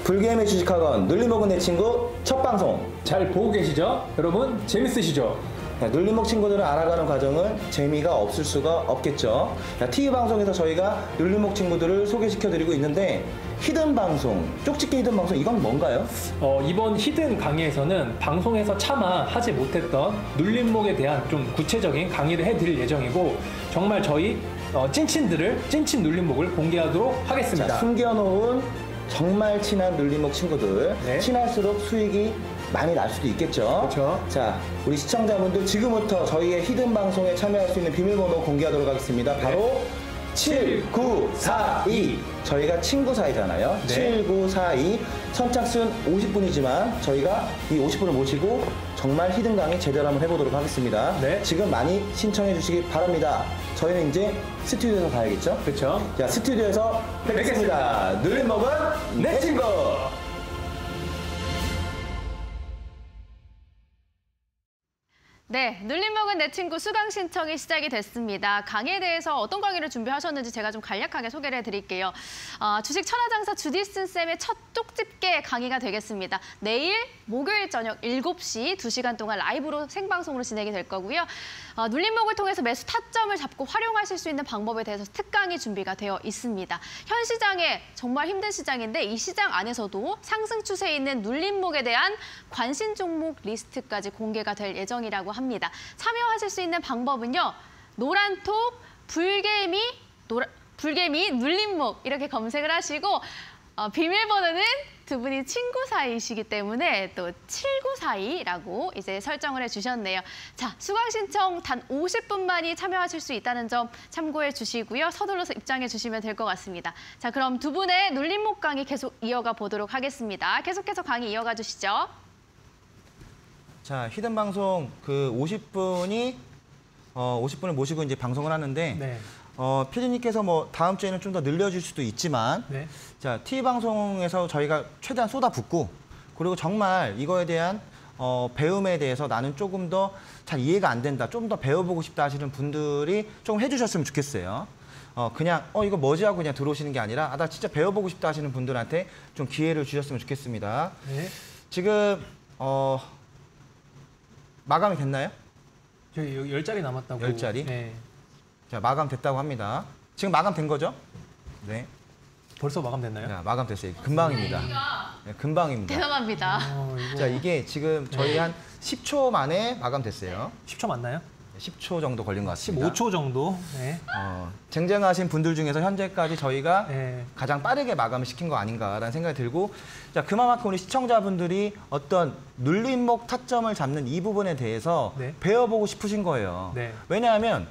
불개미 주식학원 눌림목은 내 친구 첫 방송 잘 보고 계시죠? 여러분 재밌으시죠? 자, 눌림목 친구들을 알아가는 과정은 재미가 없을 수가 없겠죠. 자, TV 방송에서 저희가 눌림목 친구들을 소개시켜드리고 있는데 hidden 방송, 쪽집게 hidden 방송 이건 뭔가요? 어, 이번 hidden 강의에서는 방송에서 차마 하지 못했던 눌림목에 대한 좀 구체적인 강의를 해드릴 예정이고 정말 저희 어, 찐친들을 찐친 눌림목을 공개하도록 하겠습니다. 자, 숨겨놓은 정말 친한 눌림목 친구들 네. 친할수록 수익이 많이 날 수도 있겠죠. 그렇죠. 자, 우리 시청자분들 지금부터 저희의 hidden 방송에 참여할 수 있는 비밀번호 공개하도록 하겠습니다. 바로 7942. 저희가 친구 사이잖아요. 네. 7942. 선착순 50분이지만 저희가 이 50분을 모시고 정말 hidden 강의 제대로 한번 해보도록 하겠습니다. 네. 지금 많이 신청해 주시기 바랍니다. 저희는 이제 스튜디오에서 가야겠죠? 그렇죠? 자, 스튜디오에서 뵙겠습니다. 눌림목은 내 친구! 네, 눌림목은 내 친구 수강 신청이 시작이 됐습니다. 강의에 대해서 어떤 강의를 준비하셨는지 제가 좀 간략하게 소개를 해드릴게요. 아, 주식 천하장사 주디슨 쌤의 첫 쪽집게 강의가 되겠습니다. 내일 목요일 저녁 7시 2시간 동안 라이브로 생방송으로 진행이 될 거고요. 아, 눌림목을 통해서 매수 타점을 잡고 활용하실 수 있는 방법에 대해서 특강이 준비가 되어 있습니다. 현 시장에 정말 힘든 시장인데 이 시장 안에서도 상승 추세에 있는 눌림목에 대한 관심 종목 리스트까지 공개가 될 예정이라고 합니다. 참여하실 수 있는 방법은요. 노란톡 불개미 노라, 불개미 눌림목 이렇게 검색을 하시고 어, 비밀번호는 두 분이 친구 사이시기 때문에 또 7942라고 이제 설정을 해주셨네요. 자, 수강 신청 단 50분만이 참여하실 수 있다는 점 참고해 주시고요. 서둘러서 입장해 주시면 될 것 같습니다. 자, 그럼 두 분의 눌림목 강의 계속 이어가 보도록 하겠습니다. 계속해서 강의 이어가 주시죠. 자, 히든 방송 그 50분이 어, 50분을 모시고 이제 방송을 하는데 네. 어, 피디님께서 뭐 다음 주에는 좀 더 늘려줄 수도 있지만 네. 자, TV 방송에서 저희가 최대한 쏟아붓고 그리고 정말 이거에 대한 어, 배움에 대해서 나는 조금 더 잘 이해가 안 된다, 좀 더 배워보고 싶다 하시는 분들이 좀 해주셨으면 좋겠어요. 어, 그냥 어 이거 뭐지 하고 그냥 들어오시는 게 아니라 아, 나 진짜 배워보고 싶다 하시는 분들한테 좀 기회를 주셨으면 좋겠습니다. 네. 지금 어, 마감이 됐나요? 저희 여기 열 자리 남았다고. 열 자리? 네. 자, 마감됐다고 합니다. 지금 마감된 거죠? 네. 벌써 마감됐나요? 자, 마감됐어요. 금방입니다. 네, 금방입니다. 대단합니다. 어, 이거 자, 이게 지금 저희 한 10초 만에 마감됐어요. 10초 맞나요? 10초 정도 걸린 것 같습니다. 15초 정도. 네. 어, 쟁쟁하신 분들 중에서 현재까지 저희가 네. 가장 빠르게 마감을 시킨 거 아닌가라는 생각이 들고 자 그만큼 우리 시청자분들이 어떤 눌림목 타점을 잡는 이 부분에 대해서 네. 배워보고 싶으신 거예요. 네. 왜냐하면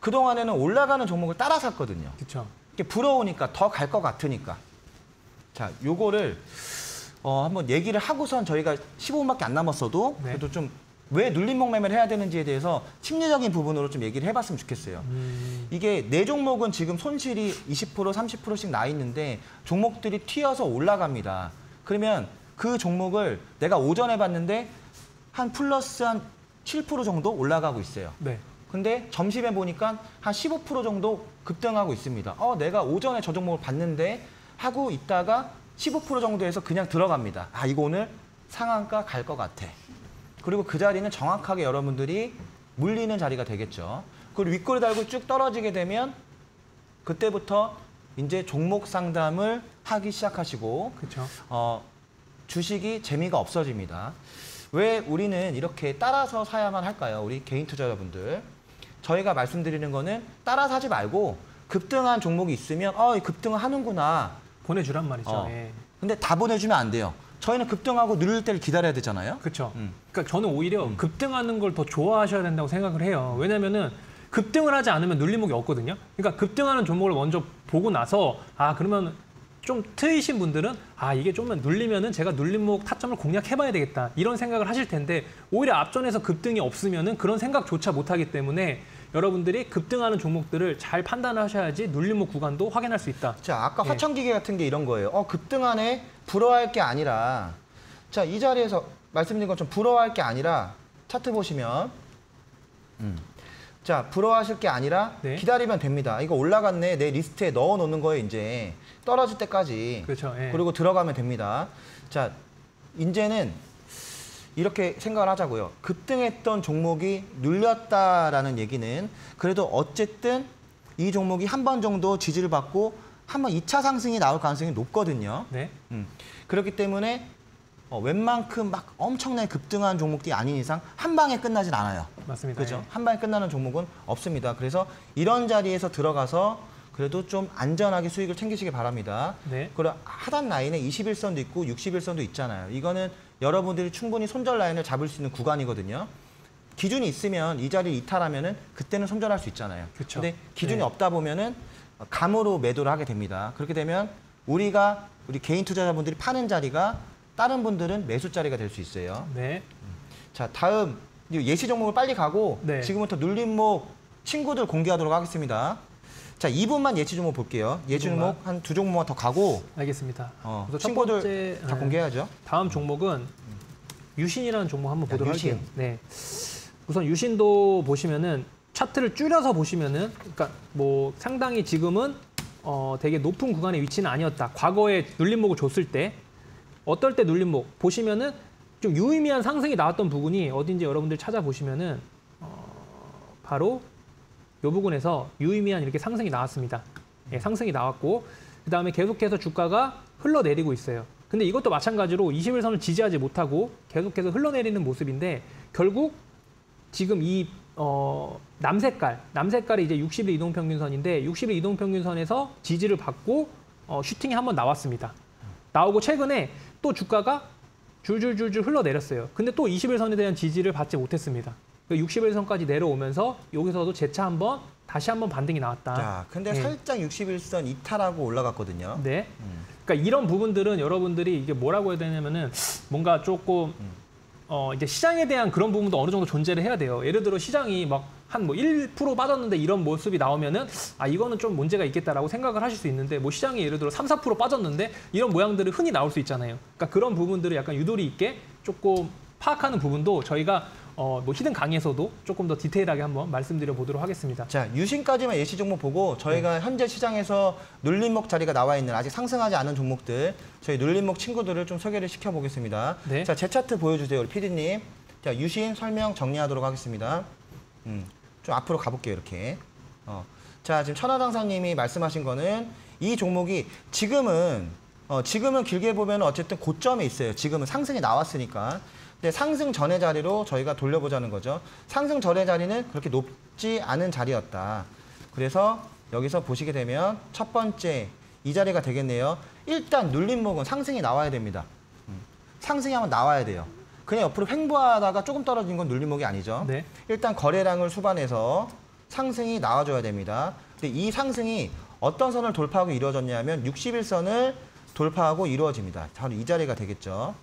그동안에는 올라가는 종목을 따라 샀거든요. 그렇죠. 부러우니까 더 갈 것 같으니까. 자, 요거를 어, 한번 얘기를 하고선 저희가 15분밖에 안 남았어도 네. 그래도 좀 왜 눌림목 매매를 해야 되는지에 대해서 심리적인 부분으로 좀 얘기를 해봤으면 좋겠어요. 이게 네 종목은 지금 손실이 20% 30%씩 나 있는데 종목들이 튀어서 올라갑니다. 그러면 그 종목을 내가 오전에 봤는데 한 플러스 한 7% 정도 올라가고 있어요. 네. 근데 점심에 보니까 한 15% 정도 급등하고 있습니다. 어, 내가 오전에 저 종목을 봤는데 하고 있다가 15% 정도에서 그냥 들어갑니다. 아, 이거 오늘 상한가 갈 것 같아. 그리고 그 자리는 정확하게 여러분들이 물리는 자리가 되겠죠. 그리고 윗골이 달고 쭉 떨어지게 되면 그때부터 이제 종목 상담을 하기 시작하시고 그렇죠. 어, 주식이 재미가 없어집니다. 왜 우리는 이렇게 따라서 사야만 할까요? 우리 개인 투자자분들. 저희가 말씀드리는 거는 따라 사지 말고 급등한 종목이 있으면 어, 급등을 하는구나. 보내주란 말이죠. 어. 예. 근데 다 보내주면 안 돼요. 저희는 급등하고 누를 때를 기다려야 되잖아요. 그렇죠. 음. 그러니까 저는 오히려 급등하는 걸 더 좋아하셔야 된다고 생각을 해요. 왜냐면은 급등을 하지 않으면 눌림목이 없거든요. 그러니까 급등하는 종목을 먼저 보고 나서 아 그러면 좀 트이신 분들은 아 이게 좀만 눌리면은 제가 눌림목 타점을 공략해봐야 되겠다 이런 생각을 하실 텐데 오히려 앞전에서 급등이 없으면은 그런 생각조차 못하기 때문에 여러분들이 급등하는 종목들을 잘 판단하셔야지 눌림목 구간도 확인할 수 있다. 자, 아까 예. 화천기계 같은 게 이런 거예요. 어, 급등하네. 부러워할 게 아니라 자, 이 자리에서 말씀드린 것처럼 부러워할 게 아니라 차트 보시면 음. 자, 부러워하실 게 아니라 네. 기다리면 됩니다. 이거 올라갔네. 내 리스트에 넣어 놓는 거예요, 이제. 떨어질 때까지. 그렇죠. 예. 그리고 들어가면 됩니다. 자, 이제는 이렇게 생각을 하자고요. 급등했던 종목이 눌렸다라는 얘기는 그래도 어쨌든 이 종목이 한 번 정도 지지를 받고 한 번 2차 상승이 나올 가능성이 높거든요. 네. 음. 그렇기 때문에 어, 웬만큼 막 엄청나게 급등한 종목들이 아닌 이상 한 방에 끝나진 않아요. 맞습니다. 그죠? 예. 한 방에 끝나는 종목은 없습니다. 그래서 이런 자리에서 들어가서 그래도 좀 안전하게 수익을 챙기시기 바랍니다. 네. 그리고 하단 라인에 21선도 있고 61선도 있잖아요. 이거는 여러분들이 충분히 손절 라인을 잡을 수 있는 구간이거든요. 기준이 있으면 이 자리를 이탈하면은 그때는 손절할 수 있잖아요. 그쵸. 근데 기준이 네. 없다 보면은 감으로 매도를 하게 됩니다. 그렇게 되면 우리가 우리 개인 투자자분들이 파는 자리가 다른 분들은 매수 자리가 될 수 있어요. 네. 자, 다음 예시 종목을 빨리 가고 네. 지금부터 눌림목 친구들 공개하도록 하겠습니다. 자, 2분만 예시 종목 볼게요. 이분만. 종목 한 두 종목만 더 가고 알겠습니다. 어, 그래서 첫 친구들 번째, 다 네. 공개해야죠. 다음 종목은 유신이라는 종목 한번 야, 보도록 유신. 할게요. 네. 우선 유신도 보시면은 차트를 줄여서 보시면은 그러니까 뭐 상당히 지금은 어 되게 높은 구간의 위치는 아니었다. 과거에 눌림목을 줬을 때 어떨 때 눌림목 보시면은 좀 유의미한 상승이 나왔던 부분이 어딘지 여러분들 찾아보시면은 어 바로 이 부분에서 유의미한 이렇게 상승이 나왔습니다. 예, 상승이 나왔고 그 다음에 계속해서 주가가 흘러내리고 있어요. 근데 이것도 마찬가지로 21선을 지지하지 못하고 계속해서 흘러내리는 모습인데 결국 지금 이 어, 남색깔, 남색깔이 이제 60일 이동평균선인데 60일 이동평균선에서 지지를 받고 어, 슈팅이 한번 나왔습니다. 나오고 최근에 또 주가가 줄줄줄줄 흘러내렸어요. 근데 또 21선에 대한 지지를 받지 못했습니다. 61선까지 내려오면서 여기서도 재차 한번 다시 한번 반등이 나왔다. 자, 근데 네. 살짝 61선 이탈하고 올라갔거든요. 네. 그러니까 이런 부분들은 여러분들이 이게 뭐라고 해야 되냐면은 뭔가 조금 어 이제 시장에 대한 그런 부분도 어느 정도 존재를 해야 돼요. 예를 들어 시장이 막 한 뭐 1% 빠졌는데 이런 모습이 나오면은 아 이거는 좀 문제가 있겠다라고 생각을 하실 수 있는데 뭐 시장이 예를 들어 3, 4% 빠졌는데 이런 모양들이 흔히 나올 수 있잖아요. 그러니까 그런 부분들을 약간 유도리 있게 조금 파악하는 부분도 저희가 어 뭐 히든 강의에서도 조금 더 디테일하게 한번 말씀드려 보도록 하겠습니다. 자, 유신까지만 예시 종목 보고 저희가 현재 시장에서 눌림목 자리가 나와 있는 아직 상승하지 않은 종목들 저희 눌림목 친구들을 좀 소개를 시켜 보겠습니다. 네. 자, 제 차트 보여주세요, 우리 PD님. 자, 유신 설명 정리하도록 하겠습니다. 음, 좀 앞으로 가볼게요, 이렇게. 어. 자, 지금 천하장사님이 말씀하신 거는 이 종목이 지금은 어, 지금은 길게 보면 어쨌든 고점에 있어요. 지금은 상승이 나왔으니까. 근데 상승 전의 자리로 저희가 돌려보자는 거죠. 상승 전의 자리는 그렇게 높지 않은 자리였다. 그래서 여기서 보시게 되면 첫 번째 이 자리가 되겠네요. 일단 눌림목은 상승이 나와야 됩니다. 음, 상승이 한번 나와야 돼요. 그냥 옆으로 횡보하다가 조금 떨어진 건 눌림목이 아니죠. 네. 일단 거래량을 수반해서 상승이 나와줘야 됩니다. 근데 이 상승이 어떤 선을 돌파하고 이루어졌냐면 61선을 돌파하고 이루어집니다. 바로 이 자리가 되겠죠.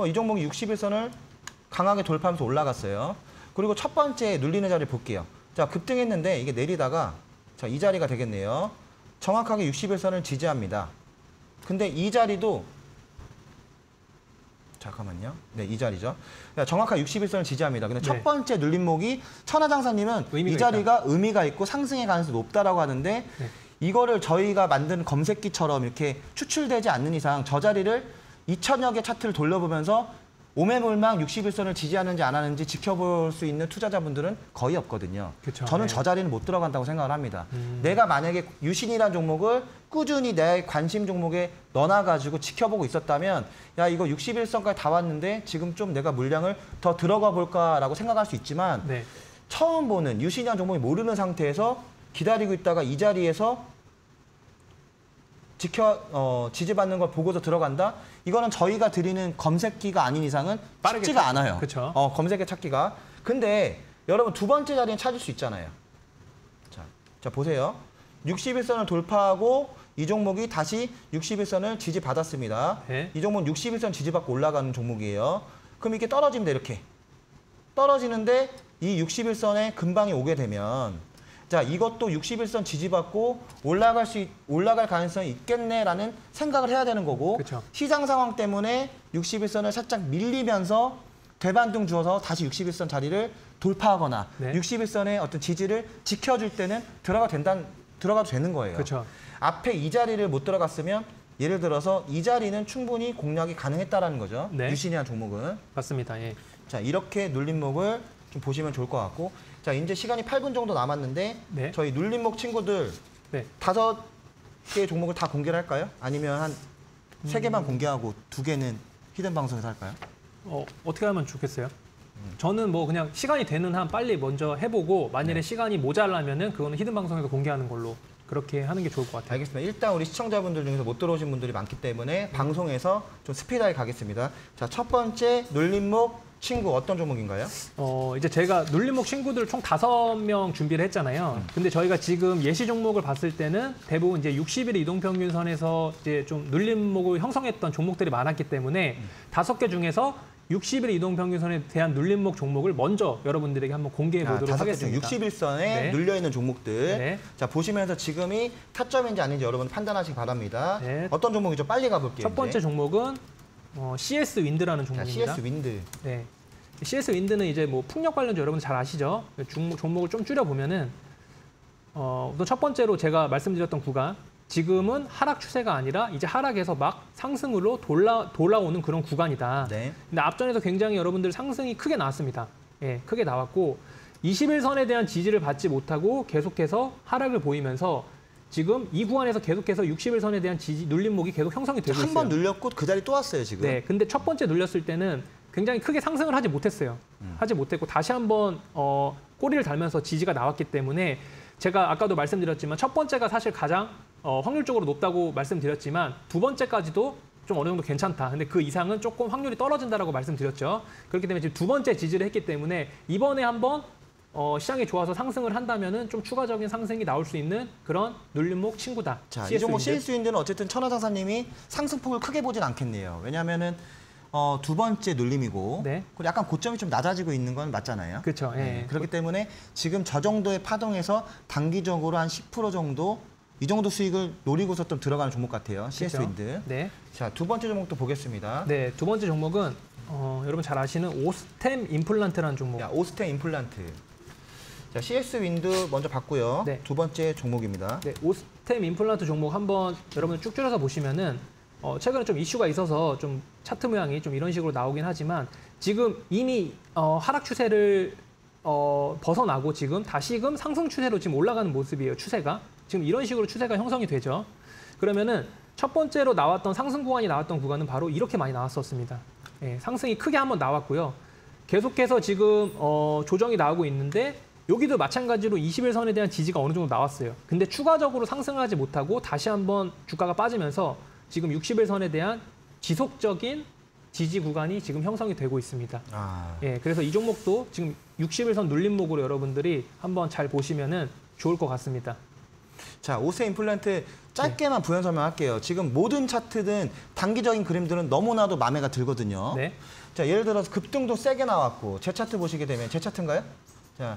어, 이 종목이 61선을 강하게 돌파하면서 올라갔어요. 그리고 첫 번째 눌리는 자리 볼게요. 자, 급등했는데 이게 내리다가 자, 이 자리가 되겠네요. 정확하게 61선을 지지합니다. 근데 이 자리도 잠깐만요. 네, 이 자리죠. 정확하게 61선을 지지합니다. 근데 첫 네. 번째 눌림목이 천하장사님은 이 자리가 의미가 있고 상승의 가능성이 높다라고 하는데 네. 이거를 저희가 만든 검색기처럼 이렇게 추출되지 않는 이상 저 자리를 2천여 개 차트를 돌려보면서 오매물망 61선을 지지하는지 안 하는지 지켜볼 수 있는 투자자분들은 거의 없거든요. 그쵸, 저는 네. 저 자리는 못 들어간다고 생각을 합니다. 음. 내가 만약에 유신이라는 종목을 꾸준히 내 관심 종목에 넣어놔가지고 지켜보고 있었다면 야 이거 61선까지 다 왔는데 지금 좀 내가 물량을 더 들어가 볼까라고 생각할 수 있지만 네. 처음 보는 유신이라는 종목이 모르는 상태에서 기다리고 있다가 이 자리에서 지켜 어, 지지받는 걸 보고서 들어간다. 이거는 저희가 드리는 검색기가 아닌 이상은 빠르게 쉽지가 찾- 않아요. 그쵸. 어, 검색에 찾기가. 근데 여러분 두 번째 자리는 찾을 수 있잖아요. 자, 자 보세요. 61선을 돌파하고 이 종목이 다시 61선을 지지받았습니다. 네. 이 종목은 61선 지지받고 올라가는 종목이에요. 그럼 이게 떨어집니다. 이렇게. 떨어지는데 이 61선에 금방이 오게 되면 자 이것도 61선 지지받고 올라갈 수 있- 올라갈 가능성이 있겠네라는 생각을 해야 되는 거고 그쵸. 시장 상황 때문에 61선을 살짝 밀리면서 대반등 주어서 다시 61선 자리를 돌파하거나 네. 61선의 어떤 지지를 지켜줄 때는 들어가 된다 들어가도 되는 거예요. 그렇죠. 앞에 이 자리를 못 들어갔으면 예를 들어서 이 자리는 충분히 공략이 가능했다라는 거죠. 네. 유신이한 종목은. 맞습니다. 예. 자 이렇게 눌림목을 좀 보시면 좋을 것 같고 자 이제 시간이 8분 정도 남았는데 네. 저희 눌림목 친구들 네. 다섯 개 종목을 다 공개를 할까요? 아니면 한세 음. 개만 공개하고 두 개는 hidden 방송에서 할까요? 어, 어떻게 하면 좋겠어요? 저는 뭐 그냥 시간이 되는 한 빨리 먼저 해보고 만일에 네. 시간이 모자라면은 그거는 hidden 방송에서 공개하는 걸로 그렇게 하는 게 좋을 것 같아요. 알겠습니다. 일단 우리 시청자분들 중에서 못 들어오신 분들이 많기 때문에 방송에서 좀 스피드하게 가겠습니다. 자 첫 번째 눌림목 친구 어떤 종목인가요? 어, 이제 제가 눌림목 친구들 총 다섯 명 준비를 했잖아요. 근데 저희가 지금 예시 종목을 봤을 때는 대부분 이제 60일 이동평균선에서 이제 좀 눌림목을 형성했던 종목들이 많았기 때문에 다섯 개 중에서 60일 이동평균선에 대한 눌림목 종목을 먼저 여러분들에게 한번 공개해 자, 보도록 다섯 개 중 하겠습니다. 61선에 네. 눌려 있는 종목들. 네. 자 보시면서 지금이 타점인지 아닌지 여러분 판단하시기 바랍니다. 네. 어떤 종목이죠? 빨리 가볼게요. 첫 번째 이제. 종목은 어, CS 윈드라는 자, 종목입니다. CS 윈드. 네. CS 윈드는 이제 뭐 풍력 관련주 여러분 잘 아시죠? 종목, 종목을 좀 줄여 보면은 어, 우선 첫 번째로 제가 말씀드렸던 구간 지금은 하락 추세가 아니라 이제 하락에서 막 상승으로 돌아 돌아오는 그런 구간이다. 네. 근데 앞전에서 굉장히 여러분들 상승이 크게 나왔습니다. 예, 크게 나왔고 21선에 대한 지지를 받지 못하고 계속해서 하락을 보이면서 지금 이 구간에서 계속해서 61선에 대한 지지 눌림목이 계속 형성이 되고 있어요. 한 번 눌렸고 그 자리 또 왔어요 지금. 네, 근데 첫 번째 눌렸을 때는 굉장히 크게 상승을 하지 못했어요. 음. 하지 못했고 다시 한번 어, 꼬리를 달면서 지지가 나왔기 때문에 제가 아까도 말씀드렸지만 첫 번째가 사실 가장 어, 확률적으로 높다고 말씀드렸지만 두 번째까지도 좀 어느 정도 괜찮다. 근데 그 이상은 조금 확률이 떨어진다라고 말씀드렸죠. 그렇기 때문에 지금 두 번째 지지를 했기 때문에 이번에 한번 어, 시장이 좋아서 상승을 한다면은 좀 추가적인 상승이 나올 수 있는 그런 눌림목 친구다. 자, CS 이 종목 윈드. CS 윈드는 어쨌든 천하장사님이 상승폭을 크게 보진 않겠네요. 왜냐하면은 어, 두 번째 눌림이고 네. 그리고 약간 고점이 좀 낮아지고 있는 건 맞잖아요. 예. 네, 그렇기 때문에 지금 저 정도의 파동에서 단기적으로 한 10% 정도 이 정도 수익을 노리고서 좀 들어가는 종목 같아요. CS 그쵸? 윈드. 네. 자, 두 번째 종목도 보겠습니다. 네, 두 번째 종목은 어, 여러분 잘 아시는 오스템 임플란트라는 종목. 야, 오스템 임플란트. 자, CS 윈드 먼저 봤고요. 네. 두 번째 종목입니다. 네, 오스템 임플란트 종목 한번 여러분 쭉 줄여서 보시면은 어, 최근에 좀 이슈가 있어서 좀 차트 모양이 좀 이런 식으로 나오긴 하지만 지금 이미 어, 하락 추세를 어, 벗어나고 지금 다시금 상승 추세로 지금 올라가는 모습이에요. 추세가 지금 이런 식으로 추세가 형성이 되죠. 그러면은 첫 번째로 나왔던 상승 구간이 나왔던 구간은 바로 이렇게 많이 나왔었습니다. 예, 상승이 크게 한번 나왔고요. 계속해서 지금 어, 조정이 나오고 있는데 여기도 마찬가지로 21선에 대한 지지가 어느 정도 나왔어요. 근데 추가적으로 상승하지 못하고 다시 한번 주가가 빠지면서 지금 61선에 대한 지속적인 지지 구간이 지금 형성이 되고 있습니다. 아, 예, 그래서 이 종목도 지금 61선 눌림목으로 여러분들이 한번 잘 보시면은 좋을 것 같습니다. 자, 오세 임플란트 짧게만 부연 설명할게요. 지금 모든 차트든 단기적인 그림들은 너무나도 마음에가 들거든요. 네. 자, 예를 들어서 급등도 세게 나왔고 제 차트 보시게 되면 제 차트인가요? 자,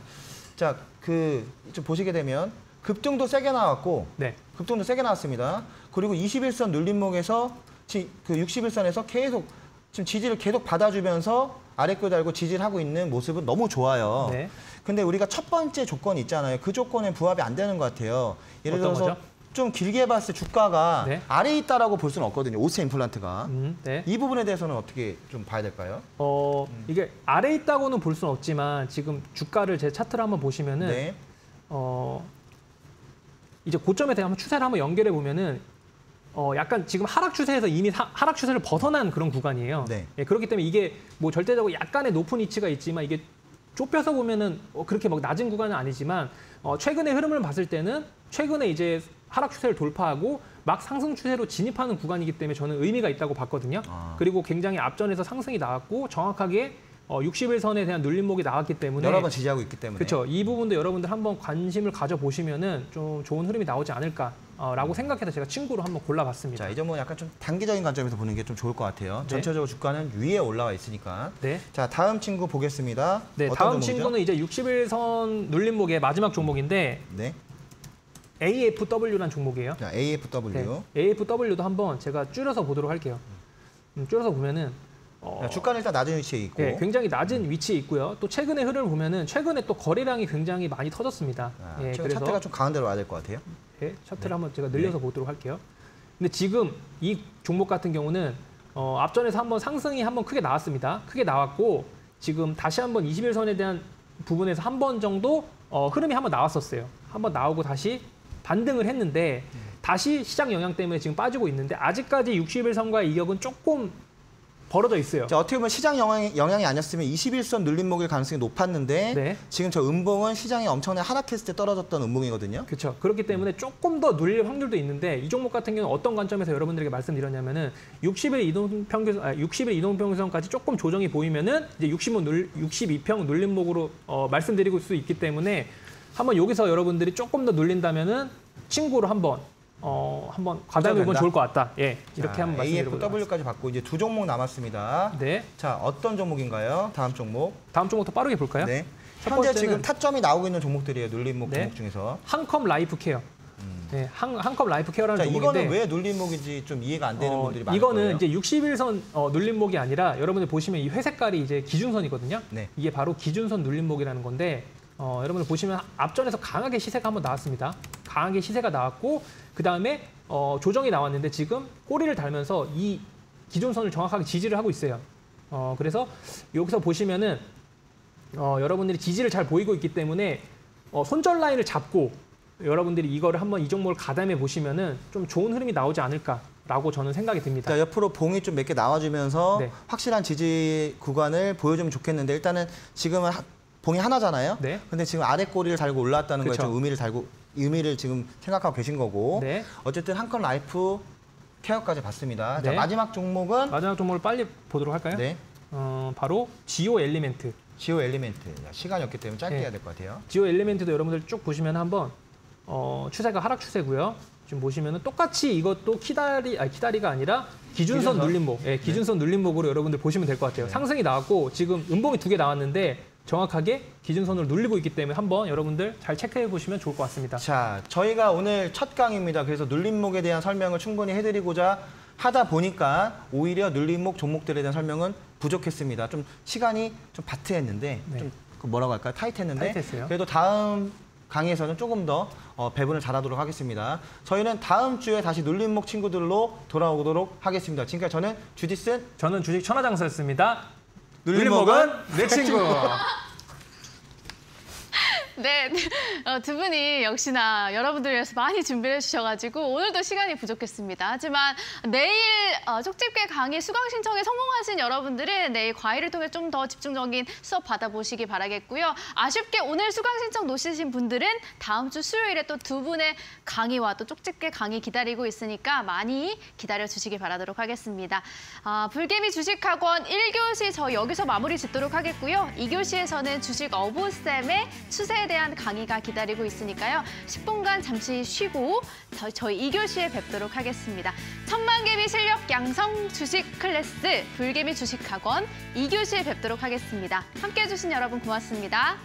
자, 그 좀 보시게 되면 급등도 세게 나왔고 네. 급등도 세게 나왔습니다. 그리고 21선 눌림목에서 지, 그 61선에서 계속 지금 지지를 계속 받아주면서 아래꼬 달고 지지를 하고 있는 모습은 너무 좋아요. 네. 근데 우리가 첫 번째 조건이 있잖아요. 그 조건에 부합이 안 되는 것 같아요. 예를 들어서 거죠? 좀 길게 봤을 때 주가가 네. 아래에 있다라고 볼 수는 없거든요. 오세 임플란트가. 음, 네. 이 부분에 대해서는 어떻게 좀 봐야 될까요? 어, 이게 아래 있다고는 볼 수는 없지만 지금 주가를 제 차트를 한번 보시면은 네. 어, 이제 고점에 대한 추세를 한번 연결해 보면은 어, 약간 지금 하락 추세에서 이미 하, 하락 추세를 벗어난 그런 구간이에요. 네. 예, 그렇기 때문에 이게 뭐 절대적으로 약간의 높은 위치가 있지만 이게 좁혀서 보면은 어, 그렇게 막 낮은 구간은 아니지만 어, 최근의 흐름을 봤을 때는 최근에 이제 하락 추세를 돌파하고 막 상승 추세로 진입하는 구간이기 때문에 저는 의미가 있다고 봤거든요. 아. 그리고 굉장히 앞전에서 상승이 나왔고 정확하게 어, 61선에 대한 눌림목이 나왔기 때문에 여러 번 지지하고 있기 때문에. 그렇죠. 이 부분도 여러분들 한번 관심을 가져 보시면은 좀 좋은 흐름이 나오지 않을까라고 생각해서 제가 친구로 한번 골라봤습니다. 자, 이 점은 약간 좀 단기적인 관점에서 보는 게 좀 좋을 것 같아요. 네. 전체적으로 주가는 위에 올라와 있으니까. 네. 자, 다음 친구 보겠습니다. 네, 다음 종목이죠? 친구는 이제 61선 눌림목의 마지막 종목인데 네. AFW라는 종목이에요. 자, AFW. 네, AFW도 한번 제가 줄여서 보도록 할게요. 음, 줄여서 보면은 어, 자, 주가는 일단 낮은 위치에 있고. 네, 굉장히 낮은 위치에 있고요. 또 최근의 흐름을 보면은 최근에 또 거래량이 굉장히 많이 터졌습니다. 아, 예, 지금 차트가 좀 가운데로 와야 될 것 같아요. 네, 차트를 한번 제가 늘려서 보도록 할게요. 근데 지금 이 종목 같은 경우는 어, 앞전에서 한번 상승이 한번 크게 나왔습니다. 크게 나왔고 지금 다시 한번 21선에 대한 부분에서 한 번 정도 어, 흐름이 한번 나왔었어요. 한번 나오고 다시 반등을 했는데 다시 시장 영향 때문에 지금 빠지고 있는데 아직까지 61선과의 이격은 조금 벌어져 있어요. 자, 어떻게 보면 시장 영향이, 영향이 아니었으면 21선 눌림목일 가능성이 높았는데 네. 지금 저 음봉은 시장이 엄청나게 하락했을 때 떨어졌던 음봉이거든요. 그렇죠. 그렇기 때문에 조금 더 눌릴 확률도 있는데 이 종목 같은 경우는 어떤 관점에서 여러분들에게 말씀드렸냐면은 60일 이동 평균 아 60일 이동 평균선까지 조금 조정이 보이면은 이제 65 눌, 62평 눌림목으로 어, 말씀드리고 수 있기 때문에 한번 여기서 여러분들이 조금 더 눌린다면은 신규로 한번 어 한번 가담해 보면 된다. 좋을 것 같다. 예. 이렇게 자, 한번. AFW까지 받고 이제 두 종목 남았습니다. 네. 자, 어떤 종목인가요? 다음 종목. 다음 종목 더 빠르게 볼까요? 네. 첫 현재 지금 타점이 나오고 있는 종목들이에요. 눌림목 네. 종목 중에서. 한컴 라이프 케어. 네, 한, 한컴 라이프 케어라는 자, 종목인데 이거는 왜 눌림목인지 좀 이해가 안 되는 어, 분들이 많을 이거는 거예요. 이제 60일선 어, 눌림목이 아니라 여러분들 보시면 이 회색깔이 이제 기준선이거든요. 네. 이게 바로 기준선 눌림목이라는 건데 어, 여러분들 보시면 앞전에서 강하게 시세가 한번 나왔습니다. 강하게 시세가 나왔고 그 다음에 어, 조정이 나왔는데 지금 꼬리를 달면서 이 기준선을 정확하게 지지를 하고 있어요. 어, 그래서 여기서 보시면은 어, 여러분들이 지지를 잘 보이고 있기 때문에 어, 손절 라인을 잡고 여러분들이 이거를 한번 이 종목을 가담해 보시면은 좀 좋은 흐름이 나오지 않을까 라고 저는 생각이 듭니다. 자, 옆으로 봉이 좀 몇 개 나와주면서 네. 확실한 지지 구간을 보여주면 좋겠는데 일단은 지금은 하- 봉이 하나잖아요. 네. 근데 지금 아래 꼬리를 달고 올라왔다는 거에 그쵸. 좀 의미를 달고 의미를 지금 생각하고 계신 거고. 네. 어쨌든 한컴 라이프 케어까지 봤습니다. 자, 네. 마지막 종목은 마지막 종목을 빨리 보도록 할까요? 네. 어, 바로 지오 엘리멘트. 지오 엘리멘트. 자, 시간이 없기 때문에 짧게 네. 해야 될 것 같아요. 지오 엘리멘트도 여러분들 쭉 보시면 한번 어, 추세가 하락 추세고요. 지금 보시면은 똑같이 이것도 키다리 아니 키다리가 아니라 기준선, 기준선? 네. 눌림목, 예, 기준선 눌림목으로 여러분들 보시면 될 것 같아요. 상승이 나왔고 지금 음봉이 두 개 나왔는데 정확하게 기준선을 눌리고 있기 때문에 한번 여러분들 잘 체크해 보시면 좋을 것 같습니다. 자, 저희가 오늘 첫 강의입니다. 그래서 눌림목에 대한 설명을 충분히 해드리고자 하다 보니까 오히려 눌림목 종목들에 대한 설명은 부족했습니다. 좀 시간이 좀 바트했는데 네. 좀그 뭐라고 할까요? 타이트했는데 타이트했어요. 그래도 다음 강의에서는 조금 더 어, 배분을 잘하도록 하겠습니다. 저희는 다음 주에 다시 눌림목 친구들로 돌아오도록 하겠습니다. 지금까지 저는 주디슨 저는 주식 천하장사였습니다. 눌림목은 내 친구. [LAUGHS] 네, [LAUGHS] 어, 두 분이 역시나 여러분들을 위해서 많이 준비를 해주셔가지고 오늘도 시간이 부족했습니다. 하지만 내일 어, 쪽집게 강의 수강 신청에 성공하신 여러분들은 내일 과외를 통해 좀 더 집중적인 수업 받아보시기 바라겠고요. 아쉽게 오늘 수강 신청 놓치신 분들은 다음 주 수요일에 또 두 분의 강의와 또 쪽집게 강의 기다리고 있으니까 많이 기다려주시기 바라도록 하겠습니다. 아, 불개미 주식학원 1교시 저 여기서 마무리 짓도록 하겠고요. 2교시에서는 주식 어부쌤의 추세 시계에 대한 강의가 기다리고 있으니까요. 10분간 잠시 쉬고 저- 저희 2교시에 뵙도록 하겠습니다. 천만개미 실력 양성 주식 클래스 불개미 주식학원 2교시에 뵙도록 하겠습니다. 함께해 주신 여러분 고맙습니다.